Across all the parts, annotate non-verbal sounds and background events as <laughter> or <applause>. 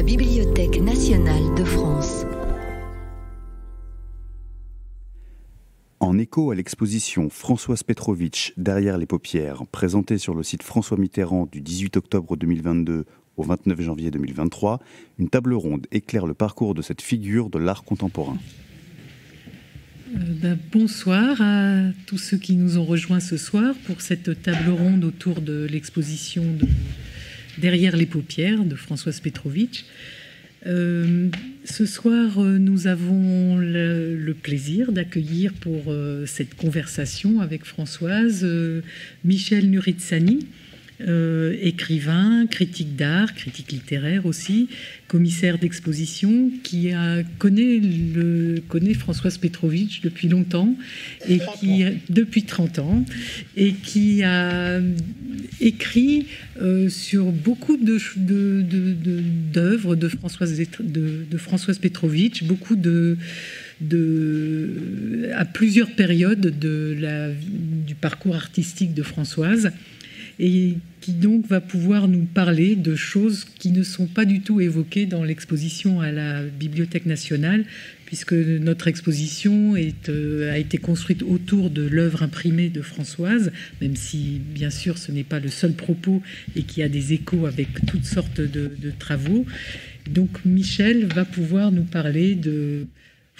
la Bibliothèque nationale de France. En écho à l'exposition Françoise Petrovitch Derrière les paupières, présentée sur le site François Mitterrand du 18 octobre 2022 au 29 janvier 2023, une table ronde éclaire le parcours de cette figure de l'art contemporain. Euh, ben, bonsoir à tous ceux qui nous ont rejoints ce soir pour cette table ronde autour de l'exposition de Derrière les paupières de Françoise Petrovitch. Euh, ce soir, euh, nous avons le, plaisir d'accueillir pour cette conversation avec Françoise Michel Nuritsani, euh, écrivain, critique d'art, critique littéraire aussi, commissaire d'exposition, qui a, connaît, le, connaît Françoise Petrovitch depuis longtemps, et qui, depuis 30 ans, et qui a écrit euh, sur beaucoup d'œuvres de, de, Françoise, de, Françoise Petrovitch, beaucoup de, de, à plusieurs périodes de la, du parcours artistique de Françoise et qui donc va pouvoir nous parler de choses qui ne sont pas du tout évoquées dans l'exposition à la Bibliothèque nationale, puisque notre exposition euh, a été construite autour de l'œuvre imprimée de Françoise, même si bien sûr ce n'est pas le seul propos et qu'il y a des échos avec toutes sortes de, de travaux. Donc Michel va pouvoir nous parler de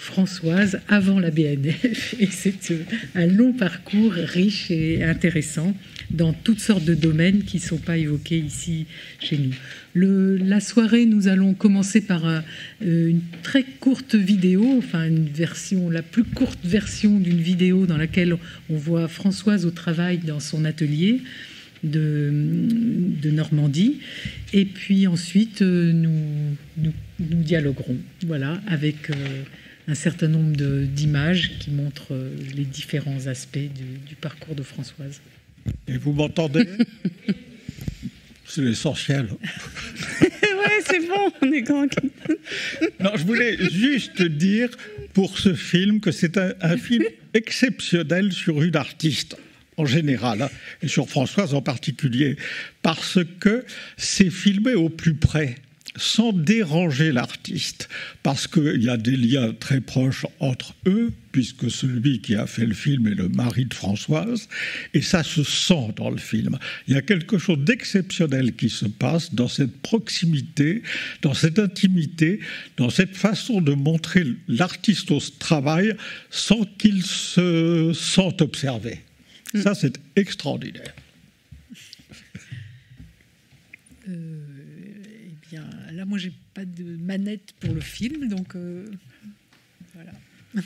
Françoise avant la BNF <laughs> et c'est euh, un long parcours riche et intéressant dans toutes sortes de domaines qui ne sont pas évoqués ici chez nous. La soirée, nous allons commencer par euh, une très courte vidéo, enfin une version, la plus courte version d'une vidéo dans laquelle on voit Françoise au travail dans son atelier de, Normandie. Et puis ensuite, euh, nous, dialoguerons voilà, avec un certain nombre d'images qui montrent euh, les différents aspects du, parcours de Françoise. Et vous m'entendez? C'est l'essentiel. <laughs> ouais, c'est bon, on est grand. non, je voulais juste dire pour ce film que c'est un, un, film exceptionnel sur une artiste en général, hein, et sur Françoise en particulier, parce que c'est filmé au plus près sans déranger l'artiste, parce qu'il y a des liens très proches entre eux, puisque celui qui a fait le film est le mari de Françoise, et ça se sent dans le film. Il y a quelque chose d'exceptionnel qui se passe dans cette proximité, dans cette intimité, dans cette façon de montrer l'artiste au travail sans qu'il se sente observé. Mm. Ça, c'est extraordinaire. Là, moi, j'ai pas de manette pour le film, donc euh, voilà. <laughs>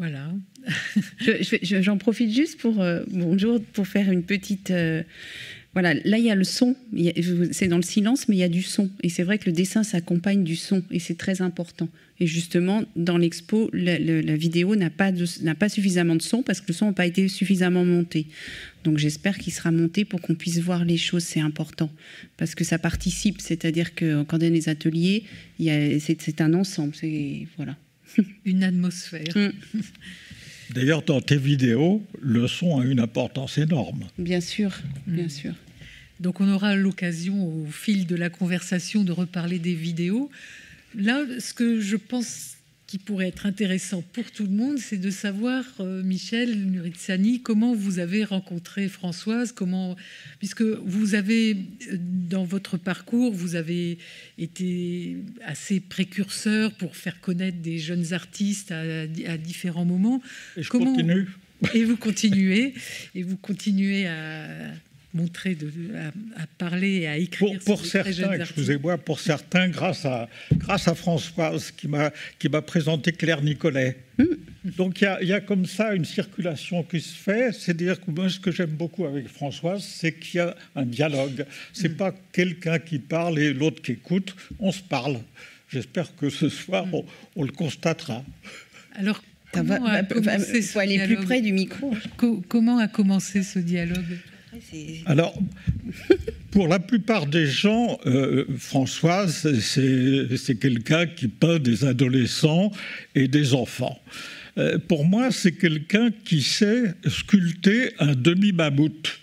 Voilà. <laughs> J'en profite juste pour, euh, bonjour, pour faire une petite. Euh, voilà, là il y a le son, c'est dans le silence, mais il y a du son. Et c'est vrai que le dessin s'accompagne du son, et c'est très important. Et justement, dans l'expo, la, vidéo n'a pas, pas suffisamment de son parce que le son n'a pas été suffisamment monté. Donc j'espère qu'il sera monté pour qu'on puisse voir les choses, c'est important. Parce que ça participe, c'est-à-dire que quand on a des ateliers, c'est un ensemble. Voilà. Une atmosphère. Mm. <laughs> D'ailleurs, dans tes vidéos, le son a une importance énorme. Bien sûr, bien mm. sûr. Donc on aura l'occasion au fil de la conversation de reparler des vidéos. Là, ce que je pense qui pourrait être intéressant pour tout le monde, c'est de savoir, euh, Michel Nuritsani, comment vous avez rencontré Françoise, comment, puisque vous avez, euh, dans votre parcours, vous avez été assez précurseur pour faire connaître des jeunes artistes à, différents moments. Et je continue. Et vous continuez, et vous continuez à montrer, de, à, parler et à écrire. Pour, pour certains, excusez-moi, pour certains, grâce à, grâce à Françoise qui m'a, qui m'a présenté Claire Nicolet. Hmm. Donc il y, y, a comme ça une circulation qui se fait. C'est-à-dire que moi, ce que j'aime beaucoup avec Françoise, c'est qu'il y a un dialogue. C'est n'est hmm. pas quelqu'un qui parle et l'autre qui écoute. On se parle. J'espère que ce soir, hmm. on, le constatera. Alors, Comment va, faut aller plus près du micro. Comment a commencé ce dialogue? Alors, pour la plupart des gens, euh, Françoise, c'est quelqu'un qui peint des adolescents et des enfants. Euh, pour moi, c'est quelqu'un qui sait sculpter un demi-mammouth,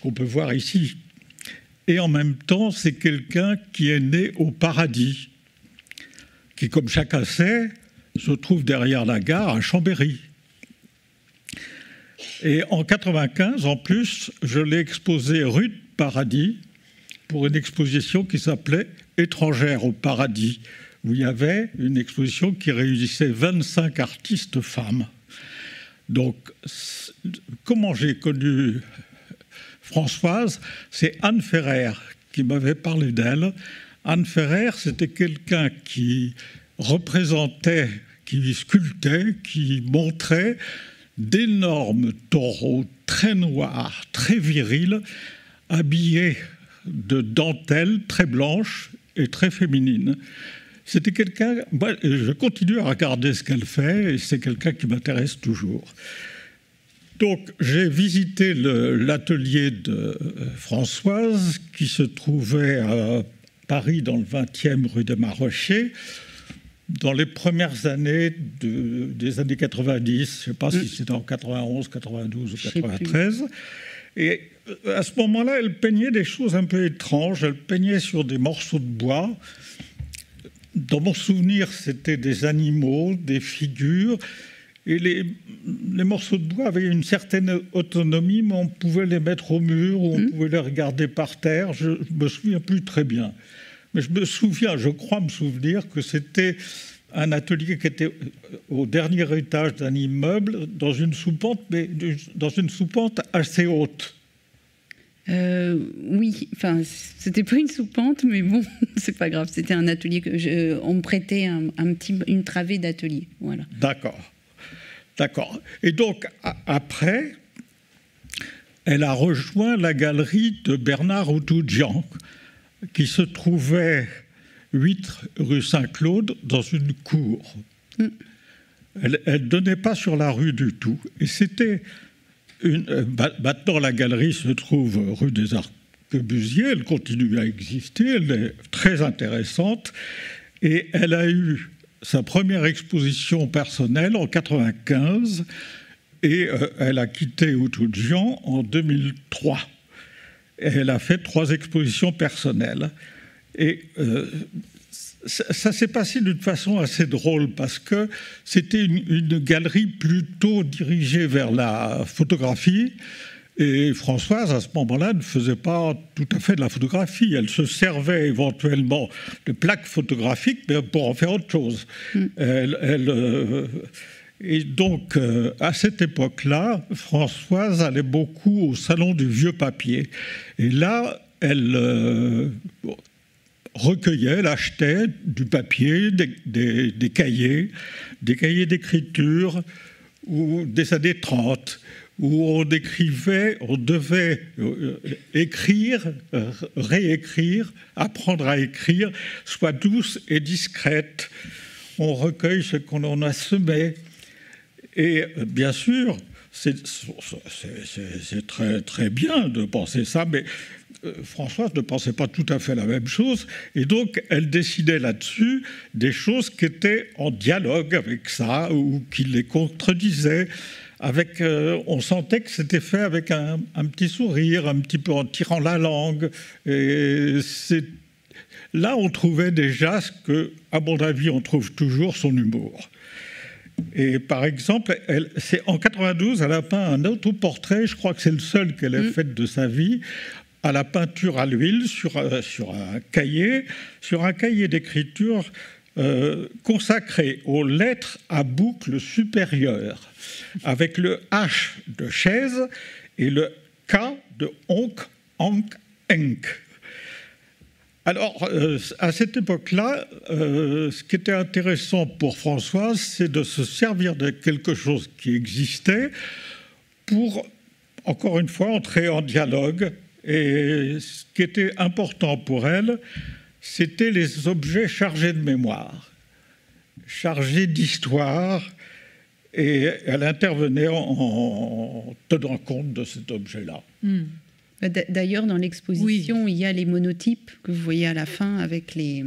qu'on peut voir ici. Et en même temps, c'est quelqu'un qui est né au paradis, qui, comme chacun sait, se trouve derrière la gare à Chambéry. Et en 95, en plus, je l'ai exposé rue de Paradis pour une exposition qui s'appelait Étrangère au paradis, où il y avait une exposition qui réunissait 25 artistes femmes. Donc, comment j'ai connu Françoise C'est Anne Ferrer qui m'avait parlé d'elle. Anne Ferrer, c'était quelqu'un qui représentait, qui sculptait, qui montrait d'énormes taureaux très noirs, très virils, habillés de dentelles très blanches et très féminines. C'était quelqu'un, je continue à regarder ce qu'elle fait et c'est quelqu'un qui m'intéresse toujours. Donc j'ai visité l'atelier de euh, Françoise qui se trouvait à Paris dans le 20e rue des Marochers dans les premières années des années 90, je ne sais pas si mm. c'était en 91, 92 ou 93. Et euh, à ce moment-là, elle peignait des choses un peu étranges. Elle peignait sur des morceaux de bois. Dans mon souvenir, c'était des animaux, des figures. Et les, les, morceaux de bois avaient une certaine autonomie, mais on pouvait les mettre au mur ou on mm. pouvait les regarder par terre. Je ne me souviens plus très bien. Mais je me souviens, je crois me souvenir que c'était un atelier qui était au dernier étage d'un immeuble dans une soupente, mais dans une soupente assez haute. Euh, oui, enfin, c'était pas une soupente, mais bon, <laughs> c'est pas grave. C'était un atelier que je, on me prêtait un, petit, une travée d'atelier, voilà. D'accord, d'accord. Et donc après, elle a rejoint la galerie de Bernard Outoujian, qui se trouvait 8 rue Saint-Claude dans une cour. Mm. Elle ne donnait pas sur la rue du tout. Et c'était une. Euh, maintenant, la galerie se trouve rue des Arquebusiers. Elle continue à exister. Elle est très intéressante. Et elle a eu sa première exposition personnelle en 95 et euh, elle a quitté Outoujian en 2003 elle a fait trois expositions personnelles. Et euh, ça, s'est passé d'une façon assez drôle parce que c'était une, galerie plutôt dirigée vers la photographie. Et Françoise, à ce moment-là, ne faisait pas tout à fait de la photographie. Elle se servait éventuellement de plaques photographiques, mais pour en faire autre chose. Mm. Elle, euh, et donc, euh, à cette époque-là, Françoise allait beaucoup au salon du vieux papier. Et là, elle euh, recueillait, elle achetait du papier, des, cahiers, des cahiers d'écriture ou des années 30 où on écrivait, on devait euh, écrire, réécrire, apprendre à écrire, soit douce et discrète. On recueille ce qu'on en a semé. Et euh, bien sûr, c'est très, très bien de penser ça, mais Françoise ne pensait pas tout à fait la même chose, et donc elle décidait là-dessus des choses qui étaient en dialogue avec ça ou qui les contredisaient avec, euh, on sentait que c'était fait avec un, petit sourire, un petit peu en tirant la langue. Là, on trouvait déjà ce que, à mon avis, on trouve toujours son humour. Et par exemple, c'est en 92, elle a peint un autoportrait, je crois que c'est le seul qu'elle ait mm. fait de sa vie, à la peinture à l'huile sur, euh, sur un cahier, sur un cahier d'écriture euh, consacré aux lettres à boucle supérieure, avec le H de chaise et le K de onk, ank, enk. Alors, euh, à cette époque-là, euh, ce qui était intéressant pour Françoise, c'est de se servir de quelque chose qui existait pour, encore une fois, entrer en dialogue. Et ce qui était important pour elle, c'était les objets chargés de mémoire, chargés d'histoire, et elle intervenait en, tenant compte de cet objet-là. Hmm. D'ailleurs, dans l'exposition, il y a les monotypes que vous voyez à la fin avec les,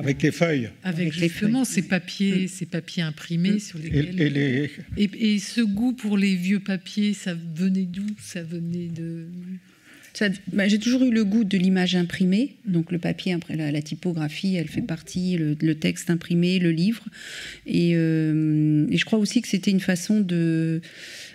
avec les feuilles. Avec, justement ces papiers, ces papiers imprimés sur lesquels. Et, et, ce goût pour les vieux papiers, ça venait d'où? Ça venait de. Bah, j'ai toujours eu le goût de l'image imprimée, donc le papier, la, la typographie, elle fait partie, le, texte imprimé, le livre. Euh, et, je crois aussi que c'était une façon de...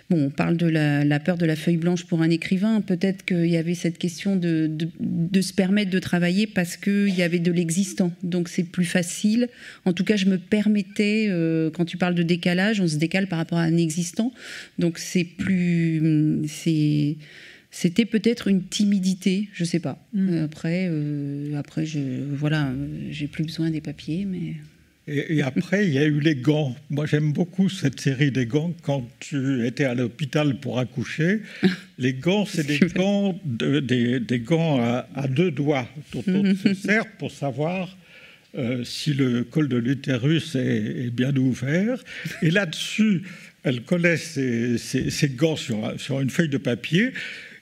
Bon, on parle de la, peur de la feuille blanche pour un écrivain. Peut-être qu'il y avait cette question de, de, se permettre de travailler parce qu'il y avait de l'existant. Donc c'est plus facile. En tout cas, je me permettais, euh, quand tu parles de décalage, on se décale par rapport à un existant. Donc c'est plus... c'est c'était peut-être une timidité, je sais pas. Mm. Après, euh, après, je, voilà, j'ai plus besoin des papiers, mais. Et, après, il y a eu les gants. Moi, j'aime beaucoup cette série des gants. Quand tu étais à l'hôpital pour accoucher, <laughs> les gants, c'est des gants, des, gants à, deux doigts dont on se sert pour savoir euh, si le col de l'utérus est, bien ouvert. Et là-dessus, elle collait ses, gants sur, sur une feuille de papier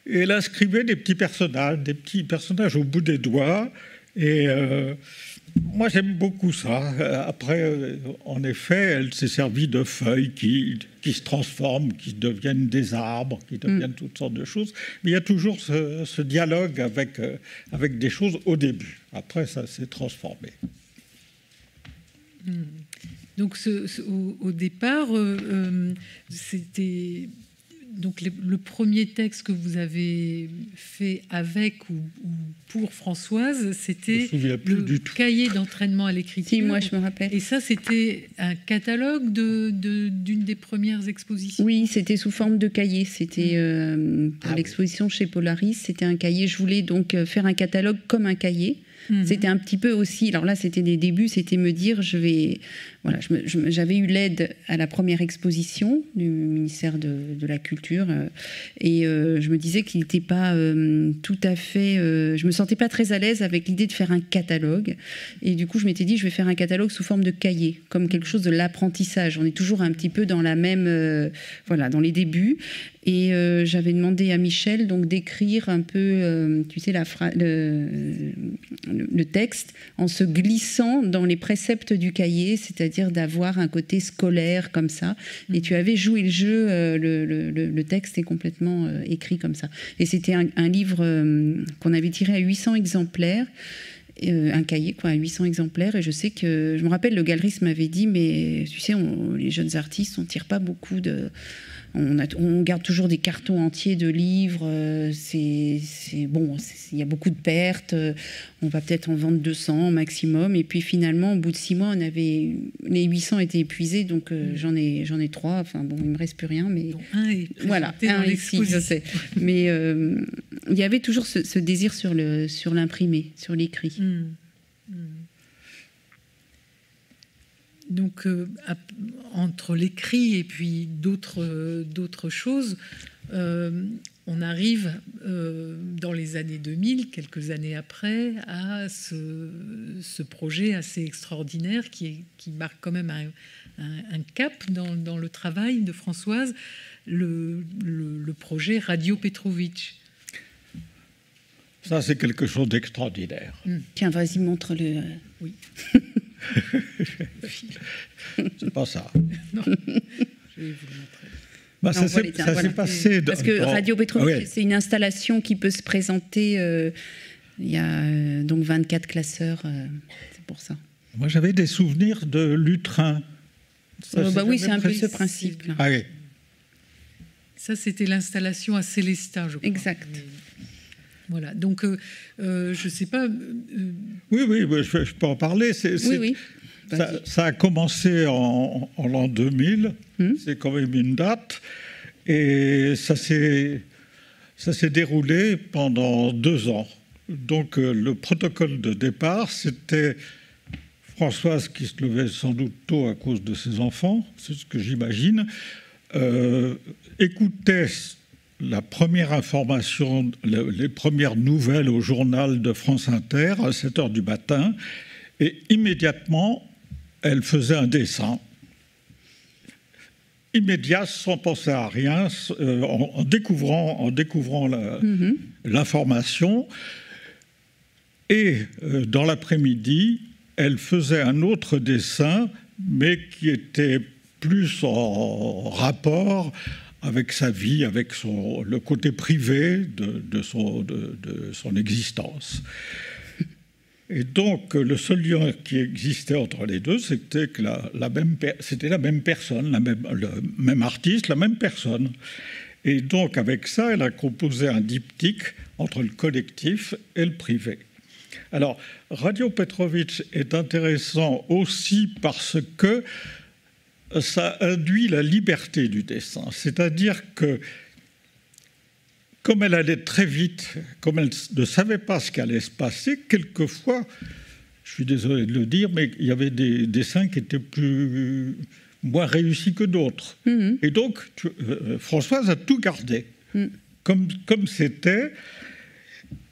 et elle inscrivait des petits personnages, des petits personnages au bout des doigts. Et euh, moi, j'aime beaucoup ça. Après, euh, en effet, elle s'est servie de feuilles qui, qui, se transforment, qui deviennent des arbres, qui deviennent mm. toutes sortes de choses. Mais il y a toujours ce, dialogue avec, euh, avec des choses au début. Après, ça s'est transformé. Mm. Donc, au, au, départ, c'était donc le premier texte que vous avez fait avec ou, pour Françoise, c'était le cahier d'entraînement à l'écriture. moi je me rappelle. Et ça, c'était un catalogue d'une de, d'une des premières expositions? Oui, c'était sous forme de cahier. C'était mmh. euh, pour ah l'exposition chez Polaris. C'était un cahier. Je voulais donc euh, faire un catalogue comme un cahier. Mmh. C'était un petit peu aussi, alors là c'était des débuts, c'était me dire, je vais voilà, j'avais eu l'aide à la première exposition du ministère de, la Culture euh, et euh, je me disais qu'il n'était pas euh, tout à fait. je me sentais pas très à l'aise avec l'idée de faire un catalogue et du coup je m'étais dit je vais faire un catalogue sous forme de cahier, comme quelque chose de l'apprentissage. On est toujours un petit peu dans la même, voilà, dans les débuts. Et j'avais demandé à Michel donc d'écrire un peu, tu sais, le, texte en se glissant dans les préceptes du cahier, c'est-à-dire d'avoir un côté scolaire comme ça. Et tu avais joué le jeu, euh, le, texte est complètement euh, écrit comme ça. Et c'était un, livre euh, qu'on avait tiré à 800 exemplaires. un cahier quoi, à 800 exemplaires et je sais que je me rappelle le galeriste m'avait dit mais tu sais les jeunes artistes on tire pas beaucoup de on, garde toujours des cartons entiers de livres. Euh, c'est bon, il y a beaucoup de pertes. On va peut-être en vendre 200 maximum. Et puis finalement, au bout de six mois, on avait les 800 étaient épuisés, donc euh, mm. j'en ai j'en ai trois. Enfin bon, il me reste plus rien, mais <laughs> voilà, un ici, je sais. Mais euh, il y avait toujours ce, désir sur le sur l'imprimé, sur l'écrit. Mm. Donc, entre l'écrit et puis d'autres choses, on arrive dans les années 2000, quelques années après, à ce, projet assez extraordinaire qui, qui, marque quand même un, un, cap dans, le travail de Françoise, le, projet Radio Petrovitch. Ça, c'est quelque chose d'extraordinaire. Hmm. Tiens, vas-y, montre-le. Oui. <laughs> <laughs> c'est pas ça. non, je vais vous le montrer. Bah, ça s'est passé. Parce que Radio Petrovitch, c'est une installation qui peut se présenter. Euh, il y a euh, donc 24 classeurs. Euh, c'est pour ça. Moi, j'avais des souvenirs de Lutrin. Euh, bah oui, c'est un peu ce principe. Ah oui. Ça, c'était l'installation à Célestat, je crois. Exact. Voilà, donc euh, euh, je ne sais pas. Oui, oui, je, peux en parler. oui, oui. Ça, a commencé en, l'an 2000, hmm. c'est quand même une date, et ça s'est déroulé pendant deux ans. Donc le protocole de départ, c'était Françoise, qui se levait sans doute tôt à cause de ses enfants, c'est ce que j'imagine, euh, écoutait la première information, les premières nouvelles au journal de France Inter à 7 heures du matin, et immédiatement, elle faisait un dessin immédiat, sans penser à rien, euh, en, découvrant, en découvrant mm-hmm. l'information. Et euh, dans l'après-midi, elle faisait un autre dessin, mais qui était plus en rapport avec sa vie, avec le côté privé de, son, existence. Et donc, le seul lien qui existait entre les deux, c'était que la, la même, c'était la même personne, la même, le même artiste, la même personne. Et donc, avec ça, elle a composé un diptyque entre le collectif et le privé. Alors, Radio Petrovitch est intéressant aussi parce que ça induit la liberté du dessin. C'est-à-dire que, comme elle allait très vite, comme elle ne savait pas ce qui allait se passer, quelquefois, je suis désolé de le dire, mais il y avait des dessins qui étaient plus moins réussis que d'autres. Mm-hmm. Et donc, euh, Françoise a tout gardé. Mm. Comme c'était,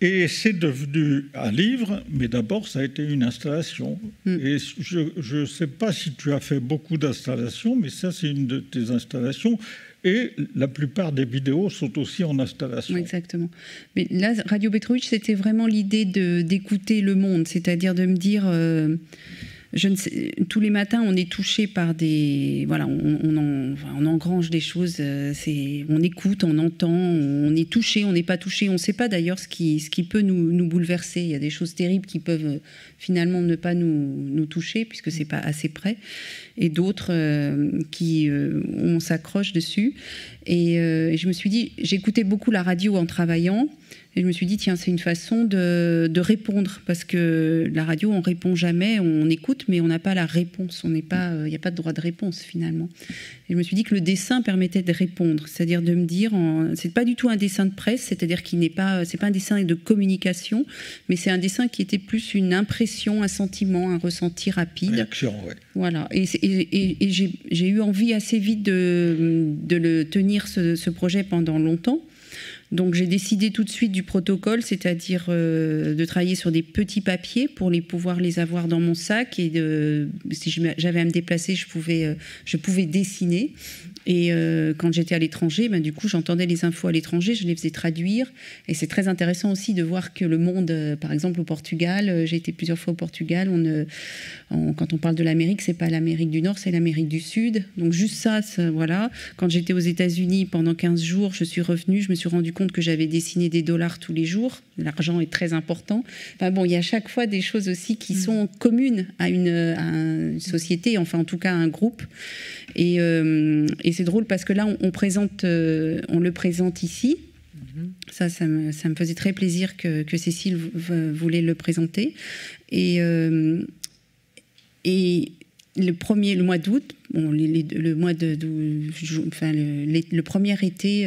et c'est devenu un livre, mais d'abord ça a été une installation. Hmm. Et je ne sais pas si tu as fait beaucoup d'installations, mais ça c'est une de tes installations. Et la plupart des vidéos sont aussi en installation. Exactement. Mais là, Radio Petrovitch, c'était vraiment l'idée d'écouter le monde, c'est-à-dire de me dire... Euh, je ne sais, tous les matins, on est touché par des. Voilà, on, on, engrange des choses. Euh, c'est, on écoute, on entend, on est touché, on n'est pas touché. On ne sait pas d'ailleurs ce qui, ce qui peut nous, nous, bouleverser. Il y a des choses terribles qui peuvent euh, finalement ne pas nous, nous toucher puisque c'est pas assez près, et d'autres euh, qui on s'accroche dessus. Et, et je me suis dit, j'écoutais beaucoup la radio en travaillant. Et je me suis dit, tiens, c'est une façon de, répondre, parce que la radio, on répond jamais, on écoute, mais on n'a pas la réponse, il n'y a pas de droit de réponse finalement. Et je me suis dit que le dessin permettait de répondre, c'est-à-dire de me dire, c'est pas du tout un dessin de presse, c'est-à-dire qu'il n'est pas, c'est pas un dessin de communication, mais c'est un dessin qui était plus une impression, un sentiment, un ressenti rapide. Réaction, oui. Voilà. Et, et, j'ai eu envie assez vite de, tenir ce, projet pendant longtemps. Donc j'ai décidé tout de suite du protocole, c'est-à-dire euh, de travailler sur des petits papiers pour les pouvoir les avoir dans mon sac et si j'avais à me déplacer, je pouvais, euh, je pouvais dessiner. Et euh, quand j'étais à l'étranger, ben, du coup, j'entendais les infos à l'étranger, je les faisais traduire. Et c'est très intéressant aussi de voir que le monde, euh, par exemple au Portugal, euh, j'ai été plusieurs fois au Portugal, on, quand on parle de l'Amérique, c'est pas l'Amérique du Nord, c'est l'Amérique du Sud. Donc juste ça, voilà. Quand j'étais aux États-Unis pendant 15 jours, je suis revenue, je me suis rendu compte que j'avais dessiné des dollars tous les jours. L'argent est très important. Enfin bon, il y a à chaque fois des choses aussi qui mm. sont communes à une, à une société, enfin en tout cas à un groupe. Et, et c'est drôle parce que là, on, présente, euh, on le présente ici. Mhm. Ça, ça me, ça me, faisait très plaisir que, que Cécile voulait le présenter. Et, euh, et le premier, le mois d'août, bon, le mois de, enfin, le, premier été,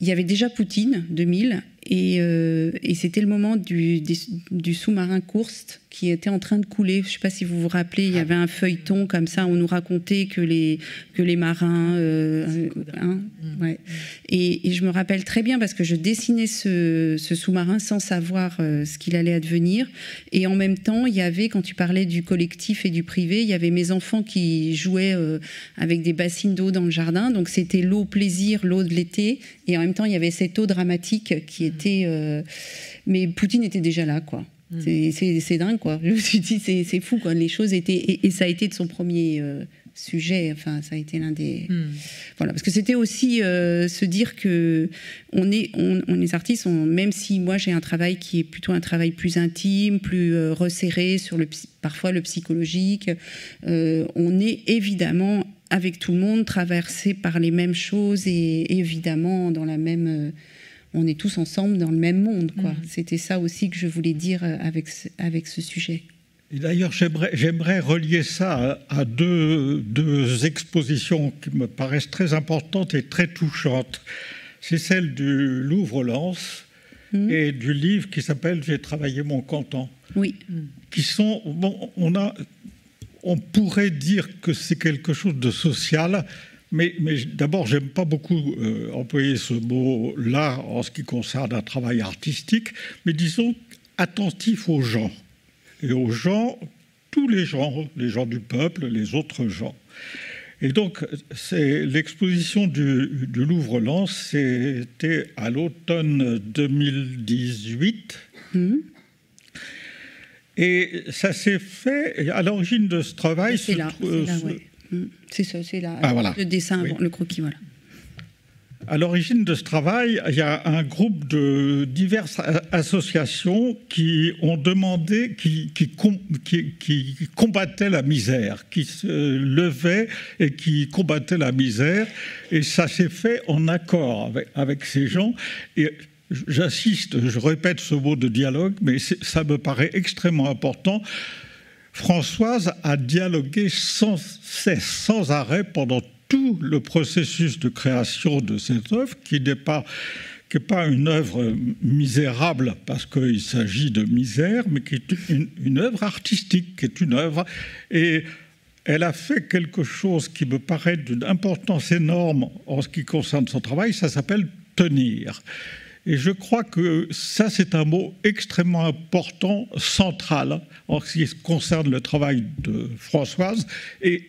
il y avait déjà Poutine, 2000, et, et c'était le moment du, du sous-marin Kursk qui était en train de couler. Je ne sais pas si vous vous rappelez, il y avait un feuilleton comme ça, on nous racontait que les, que les marins... Euh, hein, ouais. et, je me rappelle très bien parce que je dessinais ce, sous-marin sans savoir euh, ce qu'il allait advenir. Et en même temps, il y avait, quand tu parlais du collectif et du privé, il y avait mes enfants qui jouaient euh, avec des bassines d'eau dans le jardin. Donc c'était l'eau plaisir, l'eau de l'été. Et en même temps, il y avait cette eau dramatique qui était... mais Poutine était déjà là, quoi. Mm. C'est dingue, quoi. <laughs> Je me suis dit, c'est fou, quoi. Les choses étaient. Et, ça a été de son premier euh, sujet. Enfin, ça a été l'un des. Mm. Voilà, parce que c'était aussi euh, se dire que on est, on, les artistes, même si moi j'ai un travail qui est plutôt un travail plus intime, plus euh, resserré sur le, parfois le psychologique, on est évidemment avec tout le monde traversé par les mêmes choses et évidemment dans la même on est tous ensemble dans le même monde. Quoi. Mm. C'était ça aussi que je voulais dire euh, avec ce, avec ce sujet. D'ailleurs, j'aimerais relier ça à, deux, deux, expositions qui me paraissent très importantes et très touchantes. C'est celle du Louvre-Lens mm. et du livre qui s'appelle J'ai travaillé mon canton. Oui. Qui sont. Bon, on, a, on pourrait dire que c'est quelque chose de social, mais, d'abord, j'aime pas beaucoup euh, employer ce mot-là en ce qui concerne un travail artistique, mais disons attentif aux gens. Et aux gens, tous les gens, les gens du peuple, les autres gens. Et donc, c'est l'exposition du, Louvre-Lens, c'était à l'automne 2018. Mmh. Et ça s'est fait, à l'origine de ce travail, c'est là, c'est ça, c'est. Ah, le dessin, le croquis, voilà. À l'origine de ce travail, il y a un groupe de diverses associations qui ont demandé, qui, qui, combattaient la misère, qui se levaient et qui combattaient la misère. Et ça s'est fait en accord avec, avec ces gens. Et j'insiste, je répète ce mot de dialogue, mais ça me paraît extrêmement important Françoise a dialogué sans cesse, sans arrêt pendant tout le processus de création de cette œuvre, qui n'est pas une œuvre misérable parce qu'il s'agit de misère, mais qui est une, œuvre artistique, qui est une œuvre. Et elle a fait quelque chose qui me paraît d'une importance énorme en ce qui concerne son travail, ça s'appelle tenir. Et je crois que ça, c'est un mot extrêmement important, central, en ce qui concerne le travail de Françoise, et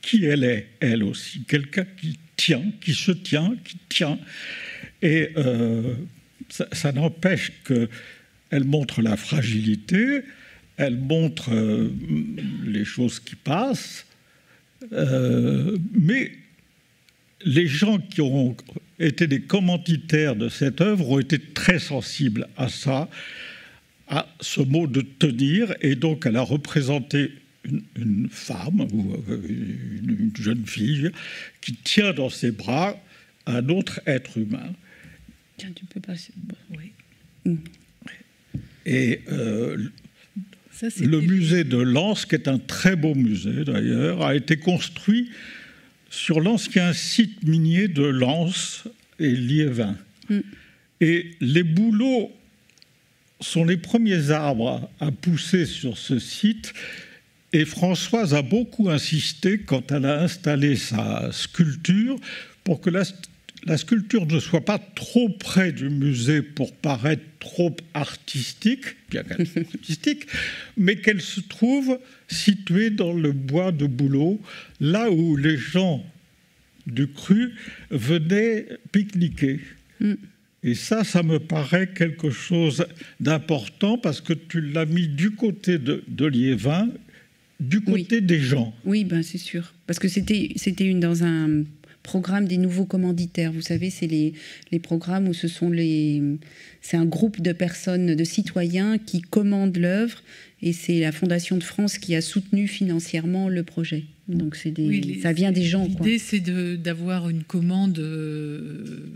qui elle est, elle aussi, quelqu'un qui tient, qui se tient, qui tient. Et euh, ça, n'empêche qu'elle montre la fragilité, elle montre euh, les choses qui passent, euh, mais les gens qui ont étaient des commanditaires de cette œuvre, ont été très sensibles à ça, à ce mot de tenir, et donc elle a représenté une, femme ou euh, une, jeune fille qui tient dans ses bras un autre être humain. Tiens, tu peux passer. Oui. Mm. Et euh, le musée de Lens, qui est un très beau musée d'ailleurs, a été construit sur l'ancien site minier de Lens et Liévin. Mm. Et les bouleaux sont les premiers arbres à pousser sur ce site. Et Françoise a beaucoup insisté quand elle a installé sa sculpture pour que la, la sculpture ne soit pas trop près du musée pour paraître trop artistique, bien qu'elle <laughs> soit artistique, mais qu'elle se trouve située dans le bois de Bouleau, là où les gens du cru venaient pique-niquer. Mm. Et ça, ça me paraît quelque chose d'important parce que tu l'as mis du côté de, de Liévin, du côté des gens. Oui, ben c'est sûr. Parce que c'était une dans un programme des nouveaux commanditaires. Vous savez, c'est les, les, programmes où ce sont les, c'est un groupe de personnes, de citoyens qui commandent l'œuvre et c'est la Fondation de France qui a soutenu financièrement le projet. Donc c'est des, ça vient des gens. L'idée, c'est d'avoir une commande euh,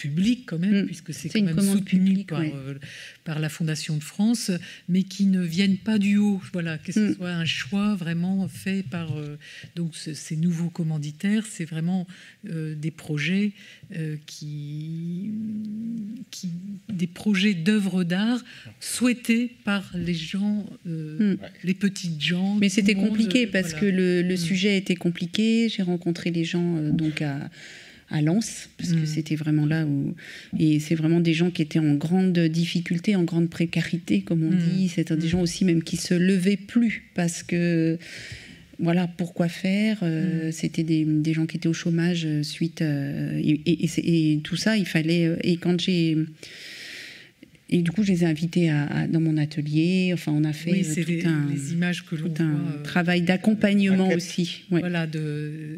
public quand même, mm. puisque c'est quand même soutenu par, euh, par, la Fondation de France, mais qui ne viennent pas du haut. Voilà, que ce mm. soit un choix vraiment fait par euh, donc ces nouveaux commanditaires. C'est vraiment euh, des projets qui qui, des projets d'œuvres d'art souhaités par les gens, euh, Mm. les petites gens. Mais c'était compliqué parce voilà. que le, le sujet était compliqué. J'ai rencontré les gens euh, donc à, à Lens parce que Mm. c'était vraiment là où et c'est vraiment des gens qui étaient en grande difficulté, en grande précarité comme on Mm. dit. C'est des Mm. gens aussi même qui se levaient plus parce que voilà pourquoi faire. euh. C'était des, des gens qui étaient au chômage euh, suite euh, et, et- et c'est- et tout ça il fallait et quand j'ai et du coup, je les ai invités à- à- dans mon atelier. Enfin, on a fait Oui, tout les, un, les images que l'on tout un voit. travail d'accompagnement aussi. Ouais. Voilà, de,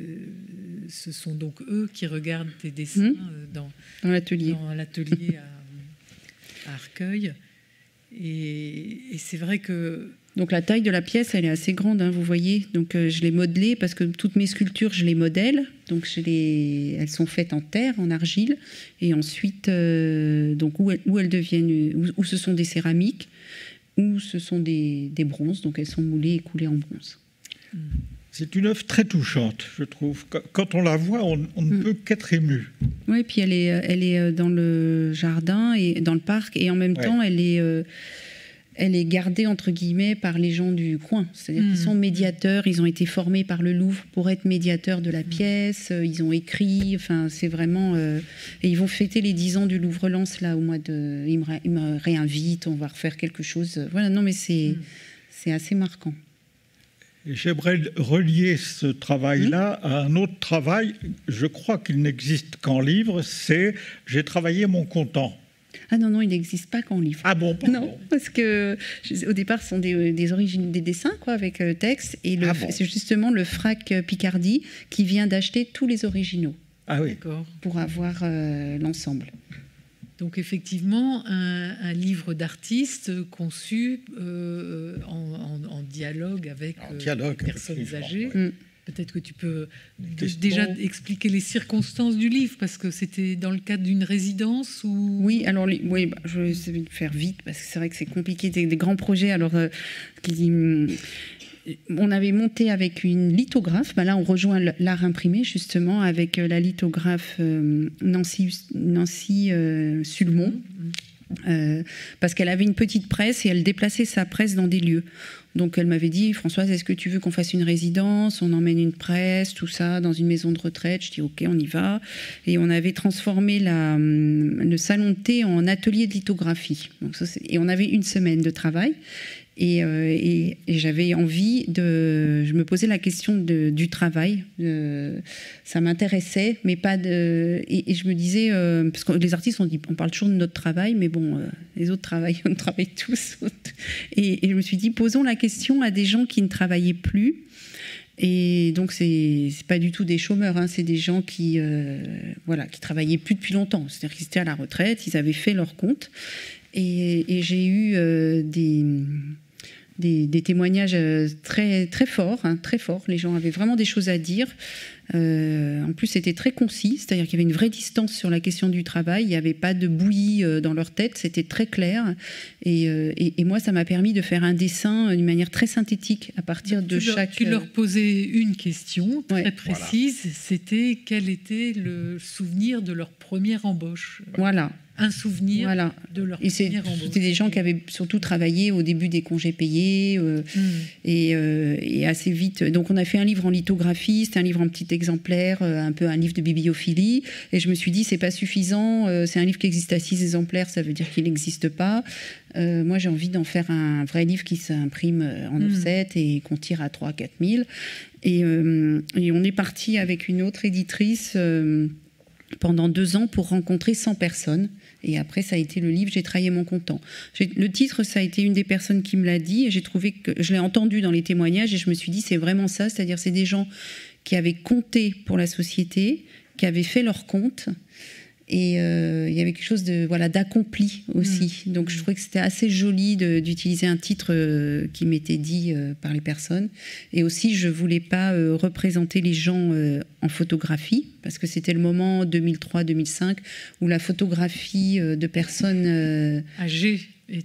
ce sont donc eux qui regardent tes dessins Mm. euh, dans, dans l'atelier. à, à Arcueil. Et, et c'est vrai que Donc la taille de la pièce, elle est assez grande, hein, vous voyez. Donc euh, je l'ai modelée parce que toutes mes sculptures, je les modèle. Donc je les... elles sont faites en terre, en argile, et ensuite, euh, donc où elles, où elles deviennent, où, où ce sont des céramiques, ou ce sont des, des bronzes. Donc elles sont moulées et coulées en bronze. C'est une œuvre très touchante, je trouve. Qu- Quand on la voit, on, on ne Mm. peut qu'être ému. Oui, puis elle est, elle est euh, dans le jardin et dans le parc, et en même Ouais. temps, elle est, euh, elle est gardée entre guillemets par les gens du coin. C'est-à-dire qu'ils sont médiateurs, ils ont été formés par le Louvre pour être médiateurs de la pièce. euh, Ils ont écrit, enfin, c'est vraiment. euh, et ils vont fêter les 10 ans du Louvre-Lens là au mois de. Ils me, ré- ils me réinvitent, on va refaire quelque chose. Voilà, non, mais c'est, c'est assez marquant. J'aimerais relier ce travail-là à un autre travail. Je crois qu'il n'existe qu'en livre. C'est j'ai travaillé mon content. Ah non, non, il n'existe pas qu'en livre. Ah bon, <laughs> pardon. Non, parce que au départ, ce sont des, des origines des dessins, quoi, avec le texte. Et Ah bon. c'est justement le frac euh, Picardie qui vient d'acheter tous les originaux Ah oui. d'accord. pour avoir euh, l'ensemble. Donc effectivement, un, un livre d'artiste conçu euh, en, en- en dialogue avec En euh, dialogue, des personnes âgées. ouais. Mm. Peut-être que tu peux déjà expliquer les circonstances du livre, parce que c'était dans le cadre d'une résidence ou? Oui, alors les- oui, bah, je vais essayer de faire vite parce que c'est vrai que c'est compliqué, des, des grands projets. Alors, euh, qui- on avait monté avec une lithographe. Bah là, on rejoint l'art imprimé justement avec euh, la lithographe euh, Nancy, Nancy euh, Sulmon. Euh, parce qu'elle avait une petite presse et elle déplaçait sa presse dans des lieux. Donc elle m'avait dit, Françoise, est-ce que tu veux qu'on fasse une résidence? On emmène une presse, tout ça, dans une maison de retraite. Je dis, ok, on y va. Et on avait transformé la, hum, le salon de thé en atelier de lithographie. Donc ça, c'est- et on avait une semaine de travail. Et, euh, et- j'avais envie de. Je me posais la question du travail. Ça m'intéressait, mais pas de. Et, je me disais, euh, parce que les artistes, on, dit, on parle toujours de notre travail, mais bon, euh, les autres travaillent, <laughs> on travaille tous. Et, je me suis dit, posons la question à des gens qui ne travaillaient plus. Et donc, c'est pas du tout des chômeurs, hein, c'est des gens qui, voilà, travaillaient plus depuis longtemps. C'est-à-dire qu'ils étaient à la retraite, ils avaient fait leur compte. Et, j'ai eu des, des, des témoignages euh, très, très forts, hein, très forts. Les gens avaient vraiment des choses à dire. Euh, en plus, c'était très concis, c'est-à-dire qu'il y avait une vraie distance sur la question du travail. Il n'y avait pas de bouillie euh, dans leur tête, c'était très clair. Et, et- et moi, ça m'a permis de faire un dessin d'une manière très synthétique à partir de tu leur, chaque. tu leur posais une question très Ouais. précise, c'était quel était le souvenir de leur première embauche? Voilà, Un souvenir voilà. de leur Et première embauche. c'était des gens qui avaient surtout travaillé au début des congés payés. euh. Et, euh, et assez vite. Donc, on a fait un livre en lithographie, c'était un livre en petit exemplaire, euh, un peu un livre de bibliophilie. Et je me suis dit, c'est pas suffisant. c'est un livre qui existe à six exemplaires, ça veut dire qu'il n'existe pas. Euh, moi, j'ai envie d'en faire un vrai livre qui s'imprime en Mm. offset et qu'on tire à 3 4 000. Et, euh, et on est parti avec une autre éditrice. euh, pendant deux ans pour rencontrer 100 personnes. Et après, ça a été le livre J'ai trahi mon content. Le titre, ça a été une des personnes qui me l'a dit. Et j'ai trouvé que je l'ai entendu dans les témoignages et je me suis dit, c'est vraiment ça. C'est-à-dire, c'est des gens qui avaient compté pour la société, qui avaient fait leur compte. Et euh, il y avait quelque chose de voilà d'accompli aussi. Donc je trouvais que c'était assez joli d'utiliser un titre euh, qui m'était dit euh, par les personnes. Et aussi, je voulais pas représenter les gens en photographie parce que c'était le moment 2003-2005 où la photographie de personnes euh,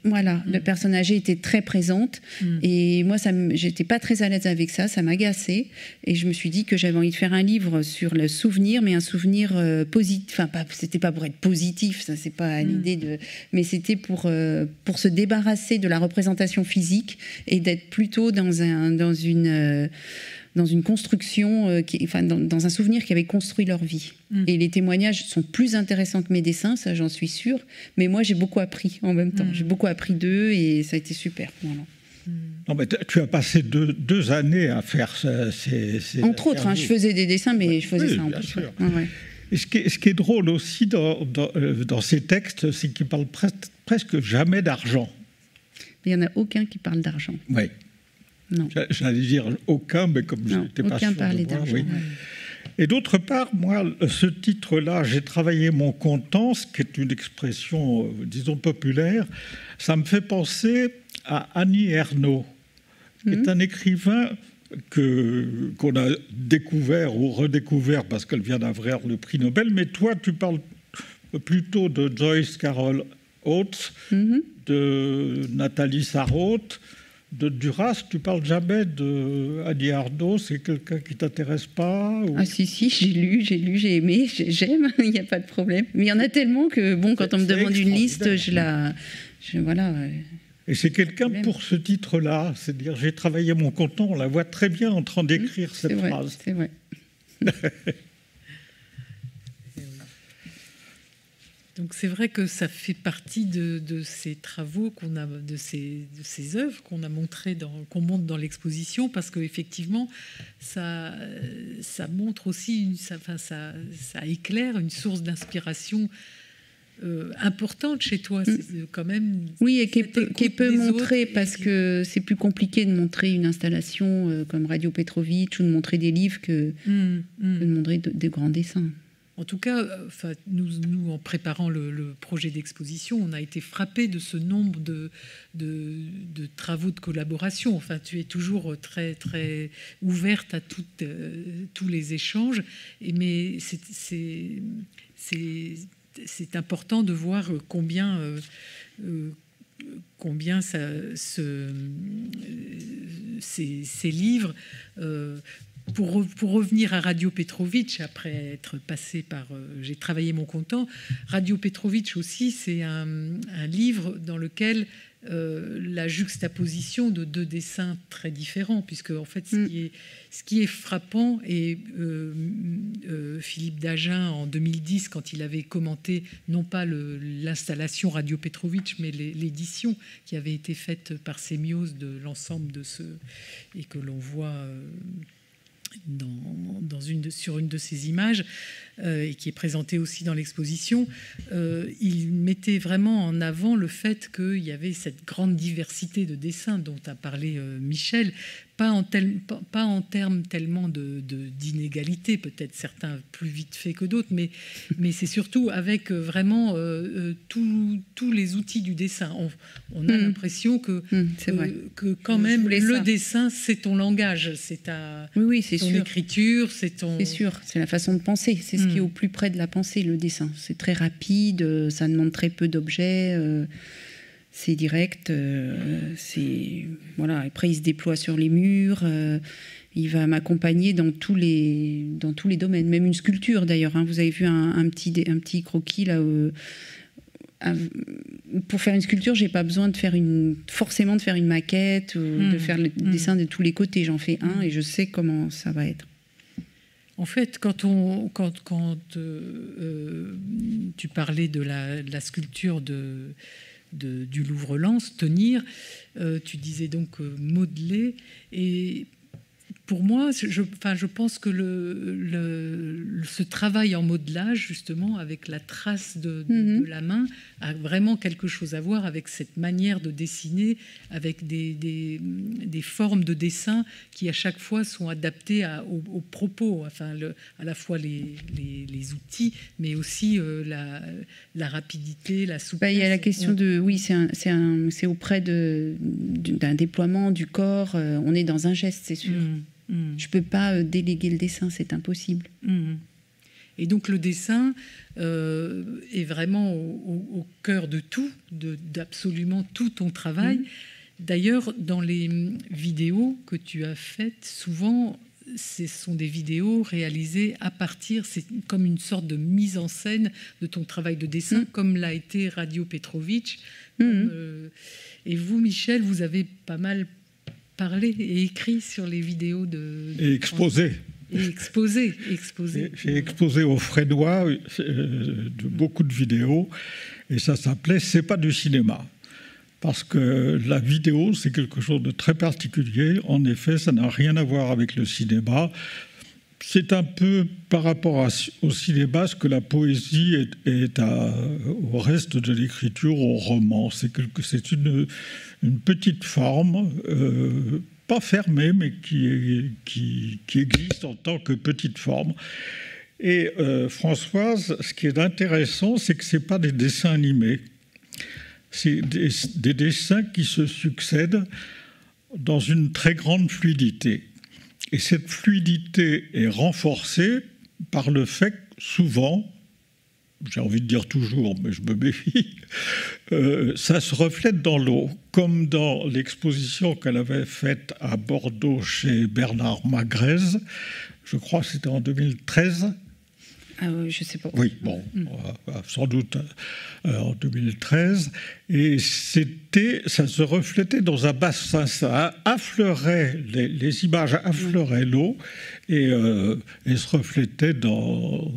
Voilà, le personne âgée était très présente. Et moi, ça j'étais pas très à l'aise avec ça, ça m'agaçait. Et je me suis dit que j'avais envie de faire un livre sur le souvenir, mais un souvenir euh, positif. Enfin, pas, c'était pas pour être positif, ça, c'est pas l'idée de. Mais c'était pour, euh, pour se débarrasser de la représentation physique et d'être plutôt dans, un, dans une. euh, dans une construction, euh, qui, enfin, dans, dans un souvenir qui avait construit leur vie. Mm. Et les témoignages sont plus intéressants que mes dessins, ça j'en suis sûre. Mais moi j'ai beaucoup appris en même temps. Mm. J'ai beaucoup appris d'eux et ça a été super. Voilà. Non, mais tu as passé deux, deux années à faire ce- ces, ces Entre autres, hein, je faisais des dessins, mais je faisais Oui, ça en plus. sûr. ouais. Ouais, ouais. Et ce qui, est, ce qui est drôle aussi dans, dans, euh, dans ces textes, c'est qu'ils parlent pres- presque jamais d'argent. Il n'y en a aucun qui parle d'argent. Oui. J'allais dire aucun, mais comme je n'étais pas sûr de d'argent. oui. Et d'autre part, moi, ce titre-là, j'ai travaillé mon content, ce qui est une expression, euh, disons, populaire, ça me fait penser à Annie Ernaux, qui est un écrivain que qu'on a découvert ou redécouvert parce qu'elle vient d'avoir le prix Nobel. Mais toi, tu parles plutôt de Joyce Carol Oates, Mhm. de Nathalie Sarraute, de Duras. Tu parles jamais de Annie Ernaux. C'est quelqu'un qui t'intéresse pas ou- Ah si, si, j'ai lu, j'ai lu, j'ai aimé, <laughs> j'ai- j'aime, <laughs> il n'y a pas de problème. Mais il y en a tellement que, bon, quand on me demande une liste, je la... Je, voilà. Et c'est quelqu'un pour ce titre-là, c'est-à-dire j'ai travaillé mon content, on la voit très bien en train d'écrire Mmh, cette vrai, phrase. c'est vrai. <laughs> Donc c'est vrai que ça fait partie de, de ces travaux qu'on a, de ces, de ces œuvres qu'on a montrées, dans, qu'on montre dans l'exposition, parce qu'effectivement, ça, ça montre aussi, une, ça, enfin, ça, ça éclaire une source d'inspiration euh, importante chez toi. C'est euh, quand même. Oui, et qui est cette peu, qui est écoute peu des montré autres et parce qui- que c'est plus compliqué de montrer une installation euh, comme Radio Petrovitch ou de montrer des livres que, hum. que de montrer de- des grands dessins. En tout cas, nous, nous, en préparant le, projet d'exposition, on a été frappés de ce nombre de, travaux de collaboration. Enfin, tu es toujours très, très ouverte à toutes, euh, tous les échanges. Et, mais c'est- important de voir combien, euh, euh, combien ça, ce, ces, livres pour, re- pour revenir à Radio Petrovitch, après être passé par. euh, J'ai travaillé mon content. Radio Petrovitch aussi, c'est un, un livre dans lequel euh, la juxtaposition de deux dessins très différents, puisque en fait, ce, Mm. qui, est, ce qui est frappant, et euh, Philippe Dagen, en 2010, quand il avait commenté non pas l'installation Radio Petrovitch, mais l'édition qui avait été faite par Sémios de l'ensemble de ce. et que l'on voit. Sur une de ces images euh, et qui est présentée aussi dans l'exposition, euh, il mettait vraiment en avant le fait qu'il y avait cette grande diversité de dessins dont a parlé euh, Michel, pas en, tel- pas, pas en termes tellement de- de- d'inégalité, peut-être certains plus vite fait que d'autres, mais, <laughs> mais c'est surtout avec euh, vraiment euh, euh, tous- les outils du dessin. On, on a Mm. l'impression que, Hum, c'est que, quand même le ça. dessin, c'est ton langage, c'est ta Oui, oui, c'est ton sûr. écriture, c'est ton. C'est sûr, c'est la façon de penser. C'est ce qui est Mm. au plus près de la pensée, le dessin. C'est très rapide, euh, ça demande très peu d'objets, euh, c'est direct. euh, c'est voilà. Après, il se déploie sur les murs. euh, il va m'accompagner dans tous les dans tous les domaines, même une sculpture d'ailleurs. hein. Vous avez vu un, un petit un petit croquis là. euh, pour faire une sculpture, j'ai pas besoin de faire une forcément de faire une maquette ou de Mm. faire le Mm. dessin de tous les côtés. J'en fais un et je sais comment ça va être. En fait, quand, on, quand, quand tu parlais de la, de la sculpture de, du Louvre-Lens, tenir, euh, tu disais donc euh, modeler. Et pour moi, je, enfin, je pense que le, le- le- ce travail en modelage, justement, avec la trace de, de- Mhm. de la main, a vraiment quelque chose à voir avec cette manière de dessiner, avec des, des- des formes de dessin qui, à chaque fois, sont adaptées à- aux, aux propos, enfin, le- à la fois les, les- les outils, mais aussi euh, la, la rapidité, la souplesse. Bah, il y a la question On- de oui, c'est auprès d'un déploiement du corps. euh, on est dans un geste, c'est sûr. Mm, mm. Je peux pas euh, déléguer le dessin, c'est impossible. Mhm. Et donc le dessin euh, est vraiment au, cœur de tout, d'absolument tout ton travail. Mmh. D'ailleurs, dans les vidéos que tu as faites, souvent, ce sont des vidéos réalisées à partir, c'est comme une sorte de mise en scène de ton travail de dessin, mmh. comme l'a été Radio Petrovitch. Mmh. Euh, et vous, Michel, vous avez pas mal parlé et écrit sur les vidéos de... et exposé. Et exposé, exposé. J'ai exposé au Frédois euh, de beaucoup de vidéos, et ça s'appelait C'est pas du cinéma parce que la vidéo, c'est quelque chose de très particulier. En effet, ça n'a rien à voir avec le cinéma. C'est un peu par rapport au cinéma ce que la poésie est, au reste de l'écriture, au roman. C'est une, petite forme, euh, pas fermée, mais qui, existe en tant que petite forme. Et euh, Françoise, ce qui est intéressant, c'est que ce pas des dessins animés c'est des, dessins qui se succèdent dans une très grande fluidité. Et cette fluidité est renforcée par le fait que souvent, j'ai envie de dire toujours, mais je me méfie, <laughs> euh, ça se reflète dans l'eau, comme dans l'exposition qu'elle avait faite à Bordeaux chez Bernard Magrez, je crois que c'était en 2013, ah je sais pas. Oui, bon, mm. sans doute euh, en 2013. Et c'était, ça se reflétait dans un bassin, ça affleurait, les, images affleuraient l'eau et, euh, et, se reflétaient dans,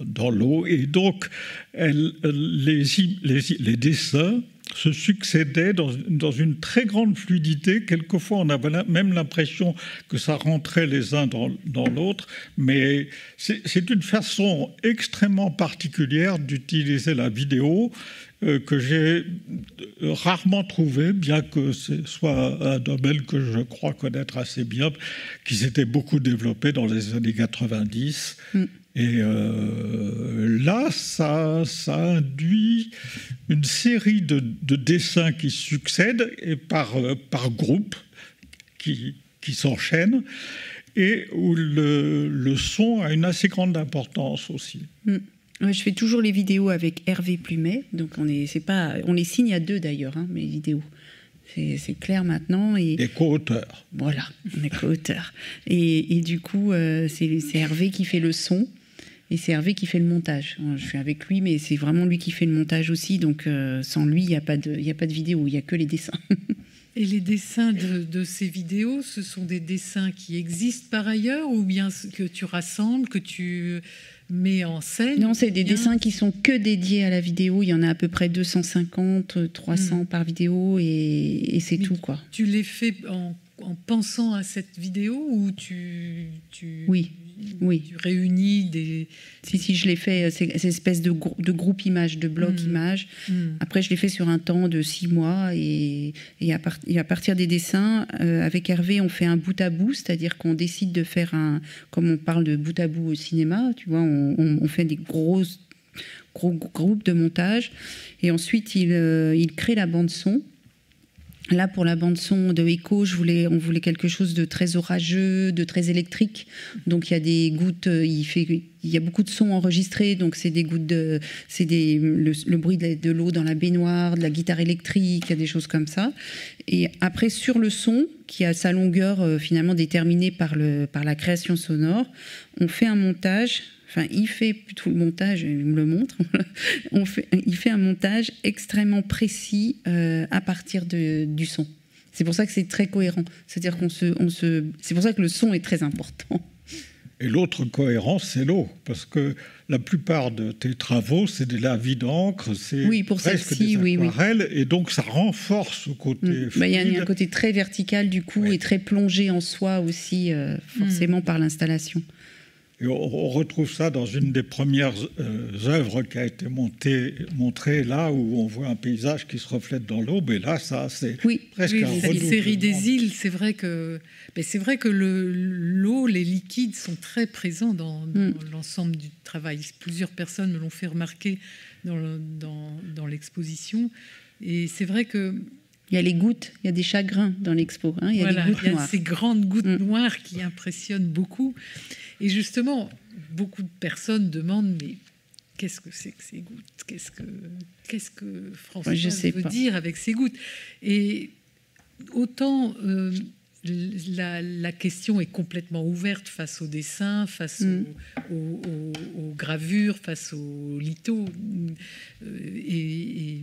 dans l'eau. Et donc, elle, les, les, les dessins se succédaient dans, une très grande fluidité. Quelquefois, on avait même l'impression que ça rentrait les uns dans, l'autre, mais c'est une façon extrêmement particulière d'utiliser la vidéo euh, que j'ai rarement trouvé, bien que ce soit un domaine que je crois connaître assez bien, qui s'était beaucoup développé dans les années 90. Et euh, là, ça, ça, induit une série de, dessins qui succèdent et par, euh, par groupe qui, qui s'enchaînent et où le, son a une assez grande importance aussi. Mm. je fais toujours les vidéos avec Hervé Plumet, donc on, est, pas, on les signe à deux d'ailleurs, hein, mes vidéos. C'est clair maintenant. Et, Des co-auteurs. Voilà, on est co-auteurs. Et, et, du coup, euh, c'est Hervé qui fait le son. Et c'est Hervé qui fait le montage. Je suis avec lui, mais c'est vraiment lui qui fait le montage aussi. Donc euh, sans lui, il n'y a, pas de, a pas de vidéo, il n'y a que les dessins. <laughs> Et les dessins de, ces vidéos, ce sont des dessins qui existent par ailleurs ou bien que tu rassembles, que tu mets en scène Non, c'est des dessins qui sont que dédiés à la vidéo. Il y en a à peu près 250, 300 hmm. par vidéo et, c'est tout. quoi. Tu les fais en, pensant à cette vidéo ou tu, tu... Oui oui. tu réunis des... Si, si, je l'ai fait, euh, ces espèces de, de groupe images, de blocs mm. images. Mm. Après, je l'ai fait sur un temps de six mois. Et, et, à, partir des dessins, euh, avec Hervé, on fait un bout à bout, c'est-à-dire qu'on décide de faire un... Comme on parle de bout à bout au cinéma, tu vois, on, fait des grosses gros groupes de montage. Et ensuite, il, euh, il crée la bande-son. Là, pour la bande son de Echo, je voulais, on voulait quelque chose de très orageux, de très électrique. Donc il y a des gouttes, euh, il fait, il y a beaucoup de sons enregistrés. Donc c'est des gouttes de, c'est le, bruit de l'eau dans la baignoire, de la guitare électrique, il y a des choses comme ça. Et après sur le son, qui a sa longueur euh, finalement déterminée par le, par la création sonore, on fait un montage Enfin, il fait tout le montage, il me le montre. <laughs> On fait, il fait un montage extrêmement précis euh, à partir de, du son. C'est pour ça que c'est très cohérent. C'est-à-dire qu'on se, on se, c'est pour ça que le son est très important. Et l'autre cohérence, c'est l'eau, parce que la plupart de tes travaux, c'est de la vie d'encre, c'est oui, pour presque des oui, aquarelles, et donc ça renforce ce côté. Mm. Bah, il y a un côté très vertical du coup et très plongé en soi aussi, euh, forcément mm. par l'installation. Et on retrouve ça dans une des premières euh, œuvres qui a été montée, montrée là, où on voit un paysage qui se reflète dans l'eau. Mais là, ça, c'est presque oui, un Cette série des îles, c'est vrai que, mais c'est vrai que l'eau, les liquides sont très présents dans, mm. l'ensemble du travail. Plusieurs personnes me l'ont fait remarquer dans, dans, l'exposition. Et c'est vrai que il y a les gouttes, il y a des chagrins dans l'expo. Hein, il y a, ces grandes gouttes mm. noires qui impressionnent beaucoup. Et justement, beaucoup de personnes demandent mais qu'est-ce que c'est que ces gouttes? Qu'est-ce que, qu'est-ce que François veut dire avec ces gouttes? Et autant euh, la, question est complètement ouverte face au dessin, face mm. aux, gravures, face aux lithos. Euh, et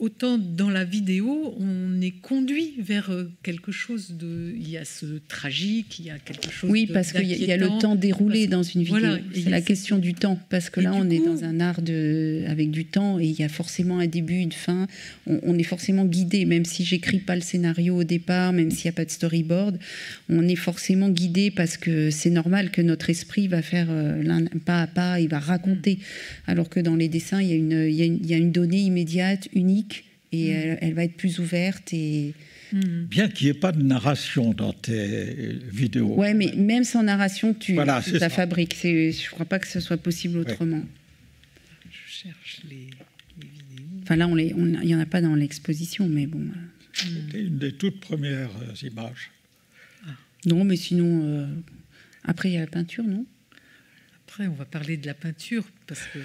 autant dans la vidéo, on est conduit vers euh, quelque chose de. Il y a ce tragique, il y a quelque chose. Oui, parce qu'il y, a le temps déroulé dans une vidéo. c'est la question du temps, parce que là, on est dans un art de, avec du temps et il y a forcément un début, une fin. On, est forcément guidé, même si j'écris pas le scénario au départ, même s'il n'y a pas de storyboard, on est forcément guidé parce que c'est normal que notre esprit va faire euh, pas à pas, il va raconter. Alors que dans les dessins, il y a une, il y a une donnée immédiate, unique et mm. elle, va être plus ouverte et mm. Bien qu'il n'y ait pas de narration dans tes vidéos. Ouais, mais même sans narration, tu, la fabriques. Je ne crois pas que ce soit possible autrement. Je cherche les, vidéos. Enfin là, il n'y en a pas dans l'exposition, mais bon. C'était une des toutes premières euh, images. Ah. Non, mais sinon, euh, après il y a la peinture, non? Après, on va parler de la peinture parce que